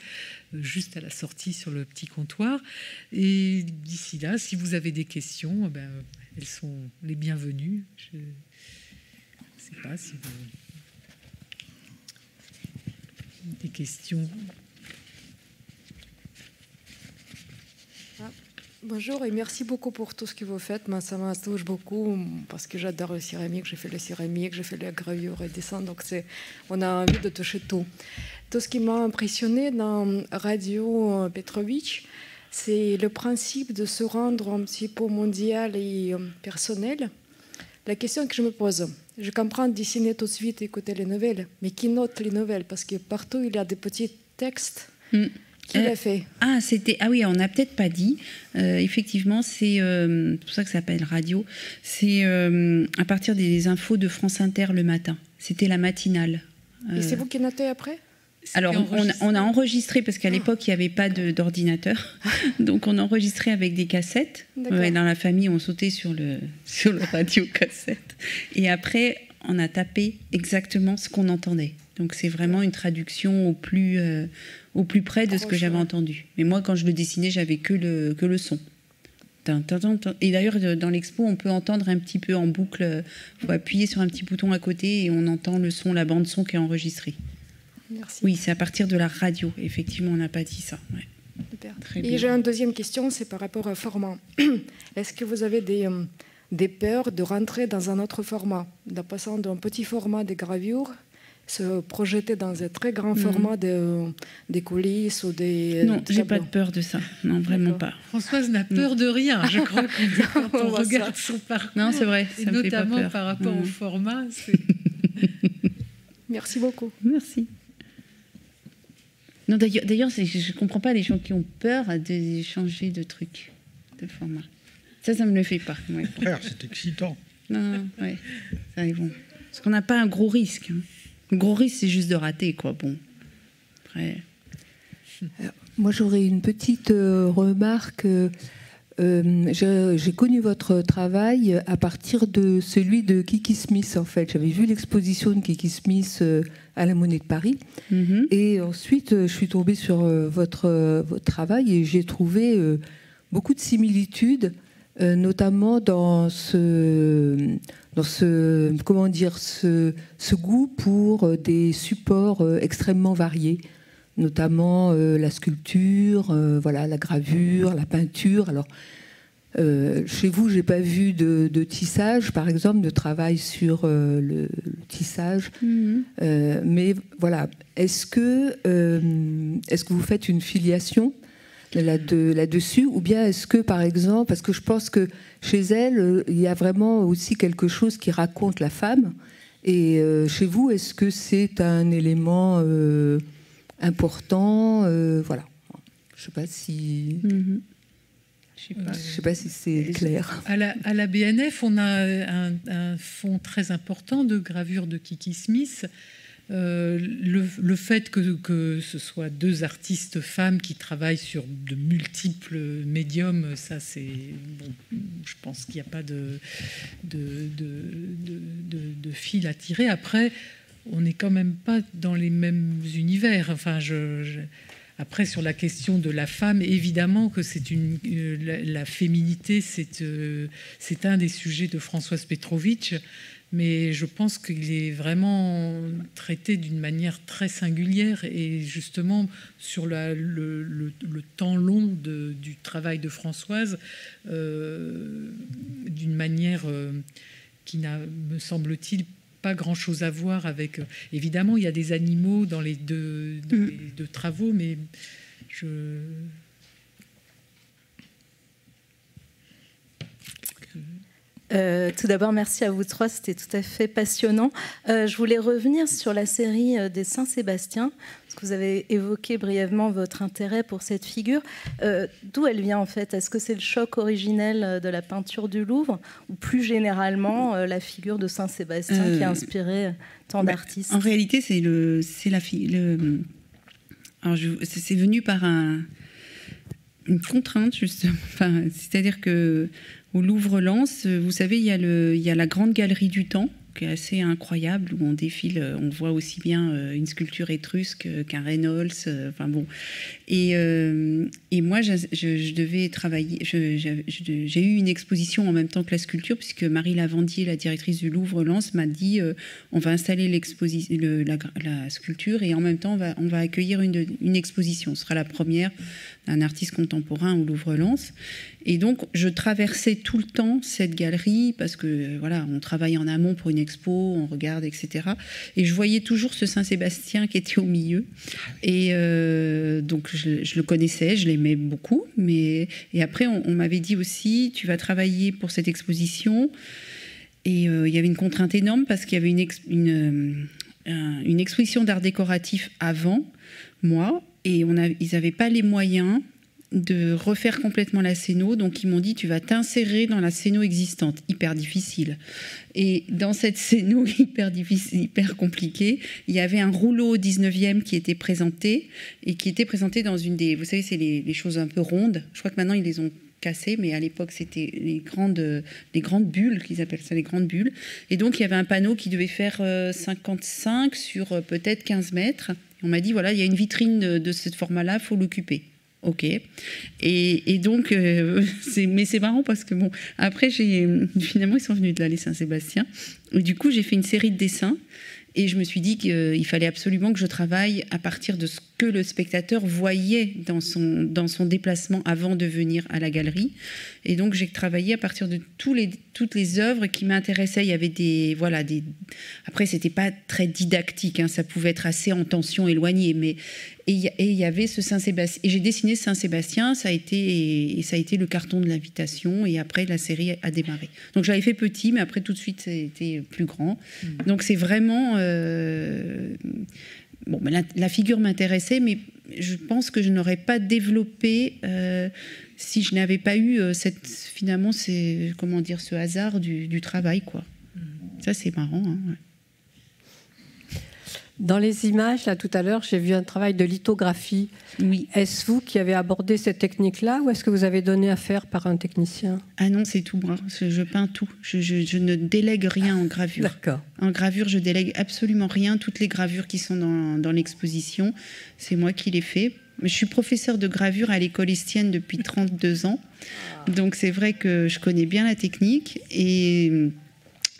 euh, juste à la sortie sur le petit comptoir. Et d'ici là, si vous avez des questions, ben, elles sont les bienvenues. Je, sais pas si vous... Des questions Bonjour et merci beaucoup pour tout ce que vous faites. Moi, ça m'intouche beaucoup parce que j'adore le céramique. J'ai fait le céramique, j'ai fait la gravure et dessin. Donc, on a envie de toucher tout. Tout ce qui m'a impressionné dans Radio Petrovitch, c'est le principe de se rendre un petit peu mondial et euh, personnel. La question que je me pose, je comprends dessiner tout de suite, écouter les nouvelles, mais qui note les nouvelles? Parce que partout, il y a des petits textes. Mm. Qui l'a euh, fait? Ah, c'était ah oui, on n'a peut-être pas dit. Euh, effectivement, c'est euh, pour ça que ça s'appelle radio. C'est à partir des infos de France Inter le matin. C'était la matinale. Et c'est vous qui notez après? Alors, on, a enregistré, parce qu'à ah. l'époque, il n'y avait pas d'ordinateur. <laughs> Donc, on enregistrait avec des cassettes. dans la famille, on sautait sur le, sur le radio-cassette. Et après, on a tapé exactement ce qu'on entendait. Donc, c'est vraiment une traduction au plus, euh, au plus près de ce que j'avais entendu. Mais moi, quand je le dessinais, j'avais que le, que le son. Et d'ailleurs, dans l'expo, on peut entendre un petit peu en boucle. Il faut appuyer sur un petit bouton à côté et on entend le son, la bande son qui est enregistrée. Oui, c'est à partir de la radio. Effectivement, on n'a pas dit ça. Et j'ai une deuxième question, c'est par rapport au format. <clears throat> Est-ce que vous avez des, euh, des peurs de rentrer dans un autre format, de passer d'un petit format de gravure? Se projeter dans un très grand format de, des coulisses ou des. Non, j'ai pas de peur de ça. Non, vraiment pas. Françoise n'a peur de rien, je crois, quand <laughs> on regarde son parcours. Non, c'est vrai. Ça et notamment pas par rapport au format. <laughs> Merci beaucoup. Merci. Non, d'ailleurs, je ne comprends pas les gens qui ont peur de changer de truc, de format. Ça, ça ne me le fait pas. Ouais. c'est excitant. Non, ouais. Ça, bon. Parce qu'on n'a pas un gros risque. Hein. Le gros risque, c'est juste de rater, quoi. Bon. Après. Moi, j'aurais une petite euh, remarque. Euh, j'ai connu votre travail à partir de celui de Kiki Smith, en fait. J'avais vu l'exposition de Kiki Smith euh, à la Monnaie de Paris. Mm-hmm. Et ensuite, je suis tombée sur votre, votre travail et j'ai trouvé beaucoup de similitudes, notamment dans ce dans ce, comment dire, ce, goût pour euh, des supports euh, extrêmement variés, notamment euh, la sculpture, voilà, la gravure, la peinture. Alors, chez vous, j'ai pas vu de, tissage, par exemple, de travail sur le, tissage. Mhm. mais voilà, est-ce que, est-ce que vous faites une filiation là-dessus Ou bien est-ce que, par exemple, parce que je pense que chez elle, euh, il y a vraiment aussi quelque chose qui raconte la femme. Et euh, chez vous, est-ce que c'est un élément euh, important Voilà. Je ne sais pas si. Mm-hmm. Je ne sais, pas si c'est clair. À la, à la, BNF, on a un, un fonds très important de gravure de Kiki Smith euh, le, fait que, ce soit deux artistes femmes qui travaillent sur de multiples médiums, ça c'est je pense qu'il n'y a pas de, fil à tirer. Après, on n'est quand même pas dans les mêmes univers. Enfin, je, après, sur la question de la femme, évidemment que c'est une euh, la, féminité, c'est euh, c'est un des sujets de Françoise Petrovitch mais je pense qu'il est vraiment traité d'une manière très singulière et justement sur le, temps long du travail de Françoise, euh, d'une manière qui n'a, me semble-t-il, pas grand-chose à voir avec... évidemment, il y a des animaux dans les deux, dans mm. les deux travaux, mais je... Euh, tout d'abord, merci à vous trois, c'était tout à fait passionnant. Euh, je voulais revenir sur la série euh, des Saint-Sébastien, vous avez évoqué brièvement votre intérêt pour cette figure. D'où elle vient en fait? Est-ce que c'est le choc originel de la peinture du Louvre, ou plus généralement la figure de Saint-Sébastien qui a inspiré tant bah, d'artistes? En réalité, c'est le, c'est la le, c'est venu par un, une contrainte justement. <laughs> Enfin, c'est-à-dire que au Louvre-Lens, vous savez, il y, a le, il y a la grande galerie du temps qui est assez incroyable où on défile, on voit aussi bien euh, une sculpture étrusque qu'un Reynolds. Euh, enfin bon. Et, euh, et moi, je, devais travailler. J'ai eu une exposition en même temps que la sculpture, puisque Marie Lavandier, la directrice du Louvre-Lens, m'a dit on va installer la, la, sculpture et en même temps, on va, accueillir une, une exposition. Ce sera la première d'un artiste contemporain au Louvre-Lens. Et donc, je traversais tout le temps cette galerie parce que voilà, on travaille en amont pour une expo, on regarde, etc. Et je voyais toujours ce Saint-Sébastien qui était au milieu. Et euh, donc, je, le connaissais, je l'aimais beaucoup. Mais et après, on, m'avait dit aussi, tu vas travailler pour cette exposition. Et euh, il y avait une contrainte énorme parce qu'il y avait une, euh, une exposition d'art décoratif avant moi, et ils n'avaient pas les moyens de refaire complètement la scéno. Donc ils m'ont dit tu vas t'insérer dans la scéno existante, hyper difficile. Et dans cette scéno <laughs> hyper difficile, hyper compliquée, il y avait un rouleau 19e qui était présenté et qui était présenté dans une des, vous savez, c'est les, choses un peu rondes. Je crois que maintenant ils les ont cassées, mais à l'époque c'était les grandes, les grandes bulles qu'ils appellent ça les grandes bulles. Et donc il y avait un panneau qui devait faire 55 euh, sur euh, peut-être 15 mètres. On m'a dit voilà, il y a une vitrine de, ce format-là, faut l'occuper. Ok. Et, donc, euh, <laughs> mais c'est marrant parce que bon, après, j'ai <laughs> finalement, ils sont venus de l'Allée Saint-Sébastien. Du coup, j'ai fait une série de dessins et je me suis dit qu'il fallait absolument que je travaille à partir de ce que le spectateur voyait dans son, dans son déplacement avant de venir à la galerie. Et donc j'ai travaillé à partir de tous les, toutes les œuvres qui m'intéressaient. Il y avait des... Voilà, des... Après, c'était pas très didactique, hein. ça pouvait être assez en tension éloignée, mais... Et il y avait ce Saint-Sébastien. Et j'ai dessiné Saint-Sébastien, ça, a été, et ça a été le carton de l'invitation, et après la série a démarré. Donc j'avais fait petit, mais après tout de suite, c'était plus grand. Mmh. Donc c'est vraiment... Euh, bon, la, figure m'intéressait, mais je pense que je n'aurais pas développé euh, si je n'avais pas eu euh, cette, finalement, c'est comment dire, ce hasard du, travail, quoi. Mm. Ça, c'est marrant. Hein, dans les images, là, tout à l'heure, j'ai vu un travail de lithographie. Oui. Est-ce vous qui avez abordé cette technique-là ou est-ce que vous avez donné à faire par un technicien? Ah non, c'est tout moi. Je, peins tout. Je, ne délègue rien en gravure. D'accord. En gravure, je délègue absolument rien. Toutes les gravures qui sont dans, dans l'exposition, c'est moi qui les fais. Je suis professeur de gravure à l'école Estienne depuis 32 ans. Donc c'est vrai que je connais bien la technique et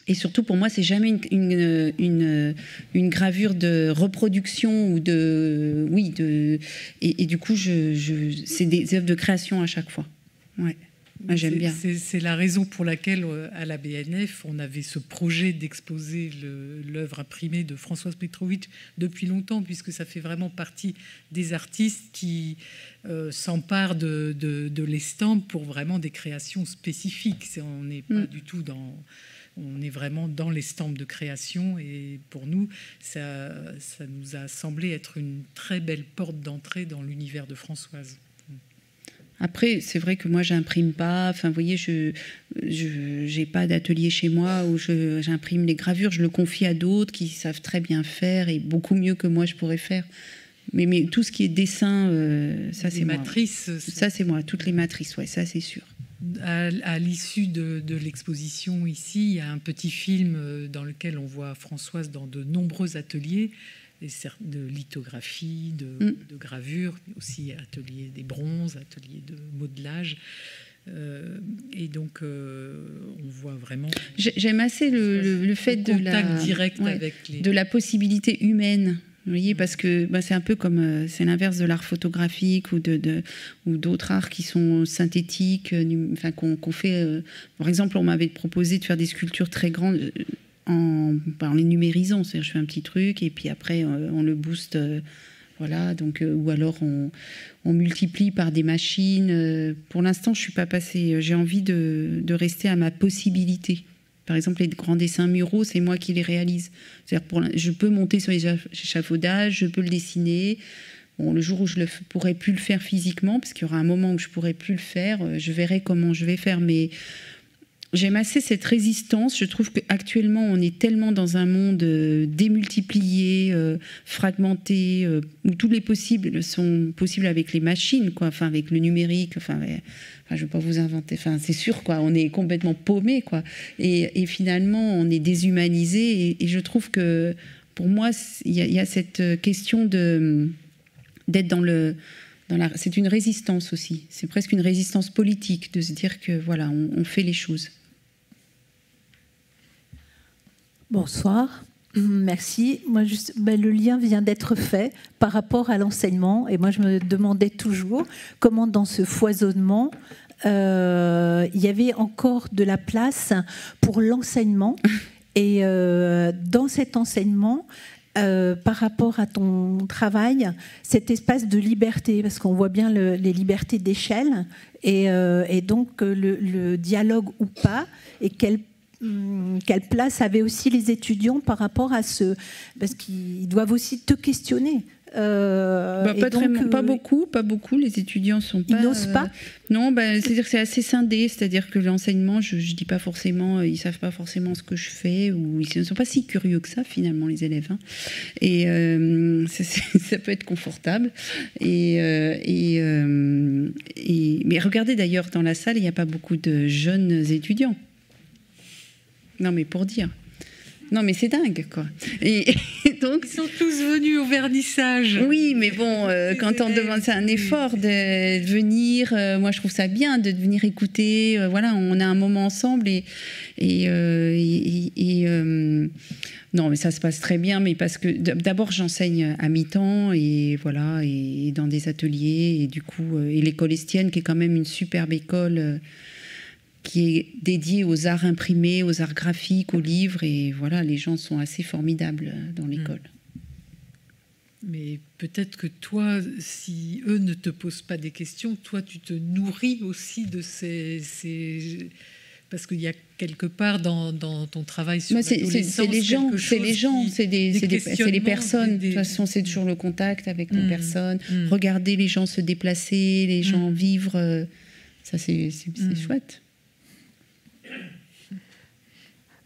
et surtout, pour moi, c'est jamais une, une, une, gravure de reproduction ou de. Oui, de. Et, du coup, je, je c'est des œuvres de création à chaque fois. Ouais. J'aime bien. C'est la raison pour laquelle, euh, à la BNF, on avait ce projet d'exposer l'œuvre imprimée de Françoise Petrovitch depuis longtemps, puisque ça fait vraiment partie des artistes qui euh, s'emparent de, de, de l'estampe pour vraiment des créations spécifiques. On n'est pas mm. du tout dans on est vraiment dans l'estampe de création et pour nous, ça, ça nous a semblé être une très belle porte d'entrée dans l'univers de Françoise. Après, c'est vrai que moi, j'imprime pas. Enfin, vous voyez, je n'ai pas d'atelier chez moi où j'imprime les gravures. Je le confie à d'autres qui savent très bien faire et beaucoup mieux que moi, je pourrais faire. Mais, mais tout ce qui est dessin, euh, ça, c'est moi. matrices. Ça, c'est moi. Toutes les matrices, ouais, ça, c'est sûr à, l'issue de, l'exposition ici, il y a un petit film euh, dans lequel on voit Françoise dans de nombreux ateliers de lithographie, de, mm. gravure, aussi atelier des bronzes, atelier de modelage. Euh, et donc, euh, on voit vraiment. J'aime assez le, fait de la, direct avec de la possibilité humaine vous voyez, parce que bah, c'est un peu comme euh, c'est l'inverse de l'art photographique ou d'autres arts qui sont synthétiques, euh, enfin qu'on fait. Euh, par exemple, on m'avait proposé de faire des sculptures très grandes en, en les numérisant, c'est-à-dire je fais un petit truc et puis après on le booste. Voilà, donc, ou alors on, multiplie par des machines. Pour l'instant, je suis pas passée. J'ai envie de, rester à ma possibilité. Par exemple, les grands dessins muraux, c'est moi qui les réalise. Je peux monter sur les échafaudages, je peux le dessiner. Bon, le jour où je ne pourrai plus le faire physiquement, parce qu'il y aura un moment où je pourrai plus le faire, euh, je verrai comment je vais faire. Mais j'aime assez cette résistance. Je trouve qu'actuellement, on est tellement dans un monde euh, démultiplié, euh, fragmenté, où tous les possibles sont possibles avec les machines, quoi, enfin avec le numérique. Enfin, je ne vais pas vous inventer. Enfin, c'est sûr, quoi. On est complètement paumé, quoi. Et, finalement, on est déshumanisé. Et, je trouve que, pour moi, il y, a cette question d'être dans le. C'est une résistance aussi. C'est presque une résistance politique de se dire que voilà, on, fait les choses. Bonsoir. <clears throat> Merci. Moi, juste, ben, le lien vient d'être fait par rapport à l'enseignement. Et moi, je me demandais toujours comment, dans ce foisonnement, euh, il y avait encore de la place pour l'enseignement. <laughs> Et euh, dans cet enseignement, euh, par rapport à ton travail, cet espace de liberté, parce qu'on voit bien les libertés d'échelle, et, donc le, le, dialogue ou pas, et quelle quelle place avaient aussi les étudiants par rapport à ce... Parce qu'ils doivent aussi te questionner. Euh, bah, pas, pas, euh, beaucoup, pas beaucoup. Les étudiants sont pas. Ils n'osent pas. Euh, non, bah, c'est-à-dire que c'est assez scindé. C'est-à-dire que l'enseignement, je, ne dis pas forcément, ils savent pas forcément ce que je fais ou ils ne sont pas si curieux que ça finalement les élèves. Hein. Et <laughs> ça peut être confortable. Et, et, et, mais regardez d'ailleurs dans la salle, il n'y a pas beaucoup de jeunes étudiants. Non, mais pour dire. Non, mais c'est dingue, quoi. <laughs> Et, donc, ils sont tous venus au vernissage. Oui, mais bon, euh, quand on demande, c'est un effort de venir. Euh, moi, je trouve ça bien de venir écouter. Euh, voilà, on a un moment ensemble et et, et Non, mais ça se passe très bien, mais parce que d'abord j'enseigne à mi-temps et voilà, et, dans des ateliers et du coup, et l'école Estienne qui est quand même une superbe école qui est dédiée aux arts imprimés, aux arts graphiques, aux livres et voilà, les gens sont assez formidables dans l'école. Mais peut-être que toi, si eux ne te posent pas des questions, toi, tu te nourris aussi de ces... Parce qu'il y a quelque part dans, ton travail sur C'est les gens, c'est les gens, c'est les personnes. De toute façon, c'est toujours le contact avec les hmm. personnes. Hmm. Regarder les gens se déplacer, les gens vivre, euh, ça c'est chouette.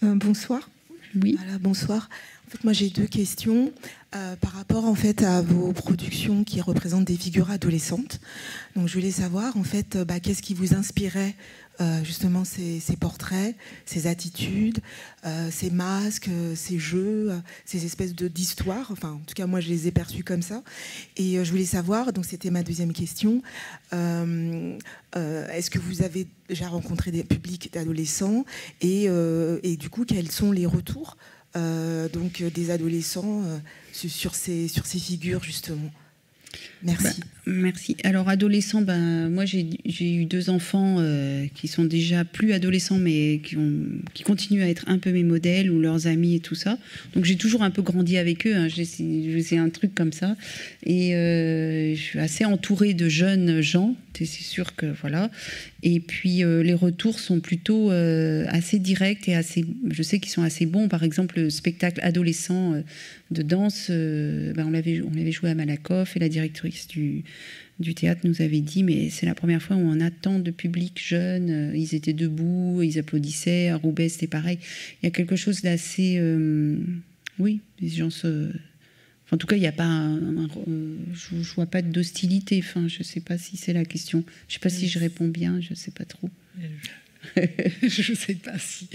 Euh, bonsoir. Oui. Voilà, bonsoir. En fait, moi j'ai deux questions. Euh, par rapport en fait à vos productions qui représentent des figures adolescentes. Donc je voulais savoir en fait euh, bah, qu'est-ce qui vous inspirait euh, justement ces, portraits, ces attitudes, ces masques, ces jeux, ces espèces d'histoires. Enfin, en tout cas, moi, je les ai perçus comme ça. Et je voulais savoir, donc c'était ma deuxième question, est-ce que vous avez déjà rencontré des publics d'adolescents et, et, du coup, quels sont les retours donc des adolescents sur ces, sur ces figures, justement? Merci. Bah, merci. Alors, adolescent, ben, moi j'ai eu deux enfants euh, qui sont déjà plus adolescents, mais qui, ont, qui continuent à être un peu mes modèles ou leurs amis et tout ça. Donc j'ai toujours un peu grandi avec eux. Hein. C'est un truc comme ça. Et euh, je suis assez entourée de jeunes gens. C'est sûr que voilà. Et puis euh, les retours sont plutôt assez directs et assez. Je sais qu'ils sont assez bons. Par exemple, le spectacle adolescent de danse, ben, on l'avait joué à Malakoff et la directrice du, du théâtre nous avait dit mais c'est la première fois où on a tant de public jeune, euh, ils étaient debout, ils applaudissaient, à Roubaix c'était pareil. Il y a quelque chose d'assez... Euh, oui, les gens se... en tout cas, il n'y a pas euh, je, ne vois pas d'hostilité. Enfin, je ne sais pas si c'est la question. Je ne sais pas si je réponds bien, je ne sais pas trop. <laughs> je ne sais pas si.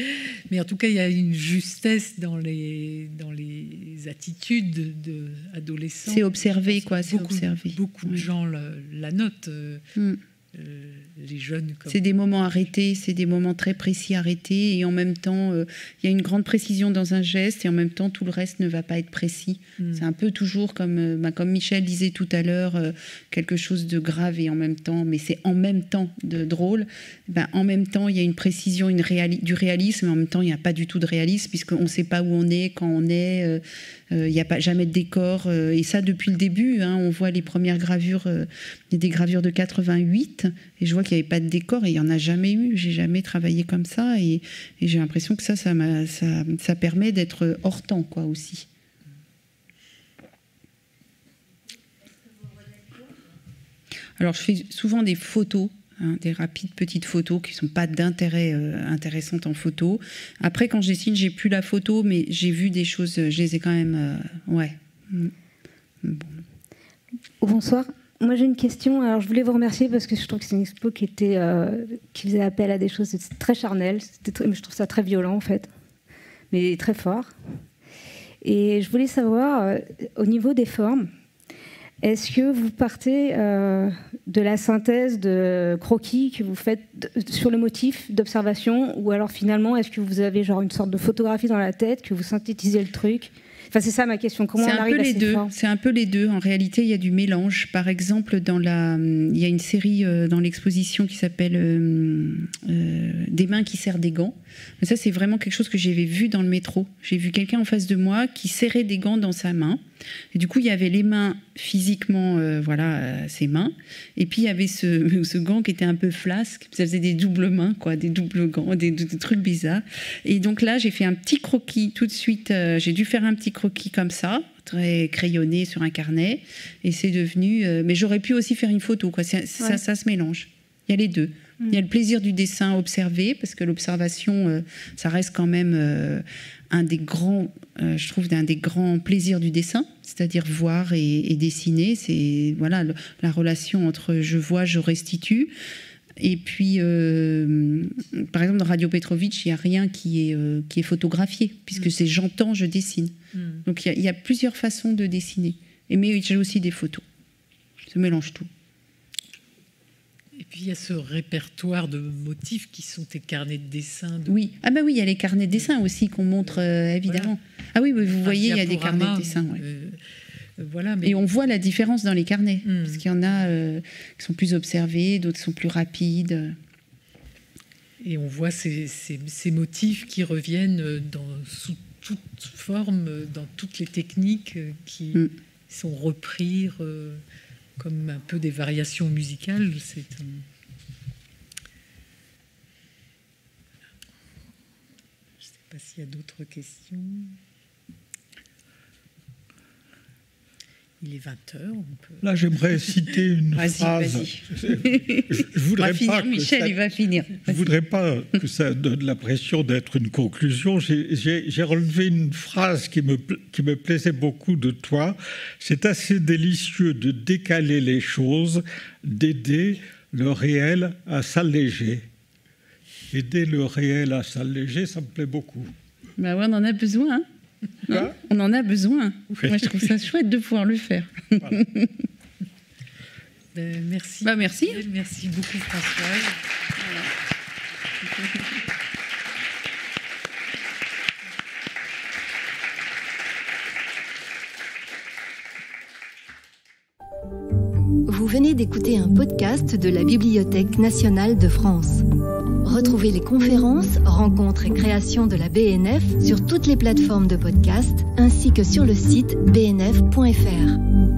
Mais en tout cas, il y a une justesse dans les, dans les attitudes d'adolescents. C'est observé, quoi. C'est observé. Beaucoup de gens la, notent. Euh, mm. euh, les jeunes. C'est des moments arrêtés, c'est des moments très précis arrêtés, et en même temps, euh, il y a une grande précision dans un geste, et en même temps, tout le reste ne va pas être précis. Mm. C'est un peu toujours comme, bah, comme Michel disait tout à l'heure, quelque chose de grave et en même temps, mais c'est en même temps de drôle. Ben, en même temps, il y a une précision une du réalisme, mais en même temps, il n'y a pas du tout de réalisme, puisqu'on ne sait pas où on est, quand on est, euh, euh, il n'y a pas, jamais de décor. Euh, et ça, depuis le début, hein, on voit les premières gravures, des gravures de 88, et je vois qu'il n'y avait pas de décor, et il n'y en a jamais eu. J'ai jamais travaillé comme ça, et, j'ai l'impression que ça ça, permet d'être hors temps, quoi, aussi. Alors, je fais souvent des photos Hein, des rapides petites photos qui ne sont pas d'intérêt euh, intéressantes en photo. Après, quand je dessine, j'ai plus la photo, mais j'ai vu des choses, je les ai quand même. Euh, ouais. Mm. Bonsoir. Moi, j'ai une question. Alors, je voulais vous remercier parce que je trouve que c'est une expo qui, était, euh, qui faisait appel à des choses très charnelles. Très, je trouve ça très violent, en fait, mais très fort. Et je voulais savoir, au niveau des formes, est-ce que vous partez euh, de la synthèse de croquis que vous faites sur le motif d'observation ou alors finalement est-ce que vous avez genre une sorte de photographie dans la tête que vous synthétisez le truc Enfin, c'est ça ma question. Comment on un arrive peu les deux. C'est un peu les deux. En réalité, il y a du mélange. Par exemple, dans la, il y a une série euh, dans l'exposition qui s'appelle euh, Des mains qui serrent des gants. Ça, c'est vraiment quelque chose que j'avais vu dans le métro. J'ai vu quelqu'un en face de moi qui serrait des gants dans sa main. Et du coup, il y avait les mains physiquement, euh, voilà, euh, ses mains. Et puis, il y avait ce, <laughs> ce, gant qui était un peu flasque. Ça faisait des doubles mains, quoi, des doubles gants, des, trucs bizarres. Et donc là, j'ai fait un petit croquis tout de suite. Euh, j'ai dû faire un petit croquis comme ça, très crayonné sur un carnet. Et c'est devenu. mais j'aurais pu aussi faire une photo, quoi. Ça, ça, se mélange. Il y a les deux. Il y a le plaisir du dessin observé, parce que l'observation, ça reste quand même un des grands, euh, je trouve, un des grands plaisirs du dessin, c'est-à-dire voir et, dessiner. C'est voilà la relation entre je vois, je restitue. Et puis, euh, par exemple, dans Radio Petrovitch, il n'y a rien qui est, euh, qui est photographié, puisque mm. c'est j'entends, je dessine. Mm. Donc il y, a plusieurs façons de dessiner. Et mais j'ai aussi des photos. Je mélange tout. Et puis il y a ce répertoire de motifs qui sont tes carnets de dessin. Oui, ah bah oui, il y a les carnets de dessin aussi qu'on montre euh, évidemment. Ah oui, vous voyez, il y a des carnets de dessin. voilà, Et on voit la différence dans les carnets, hmm. parce qu'il y en a qui sont plus observés, d'autres sont plus rapides. Et on voit ces, motifs qui reviennent dans, sous toute forme, dans toutes les techniques qui hmm. sont repris comme un peu des variations musicales. C'est Je ne sais pas s'il y a d'autres questions. Il est 20 h Là, j'aimerais citer une phrase. Je, <laughs> voudrais pas que Michel, ça, il va finir. Je voudrais pas que ça donne l'impression d'être une conclusion. J'ai relevé une phrase qui me, qui me plaisait beaucoup de toi. C'est assez délicieux de décaler les choses, d'aider le réel à s'alléger. Aider le réel à s'alléger, ça me plaît beaucoup. Ben ouais, on en a besoin. Hein on en a besoin. Moi, je trouve ça chouette de pouvoir le faire. <laughs> Ben, merci. Bah, merci. Merci beaucoup, Françoise. D'écouter un podcast de la Bibliothèque nationale de France. Retrouvez les conférences, rencontres et créations de la BNF sur toutes les plateformes de podcast ainsi que sur le site bnf.fr.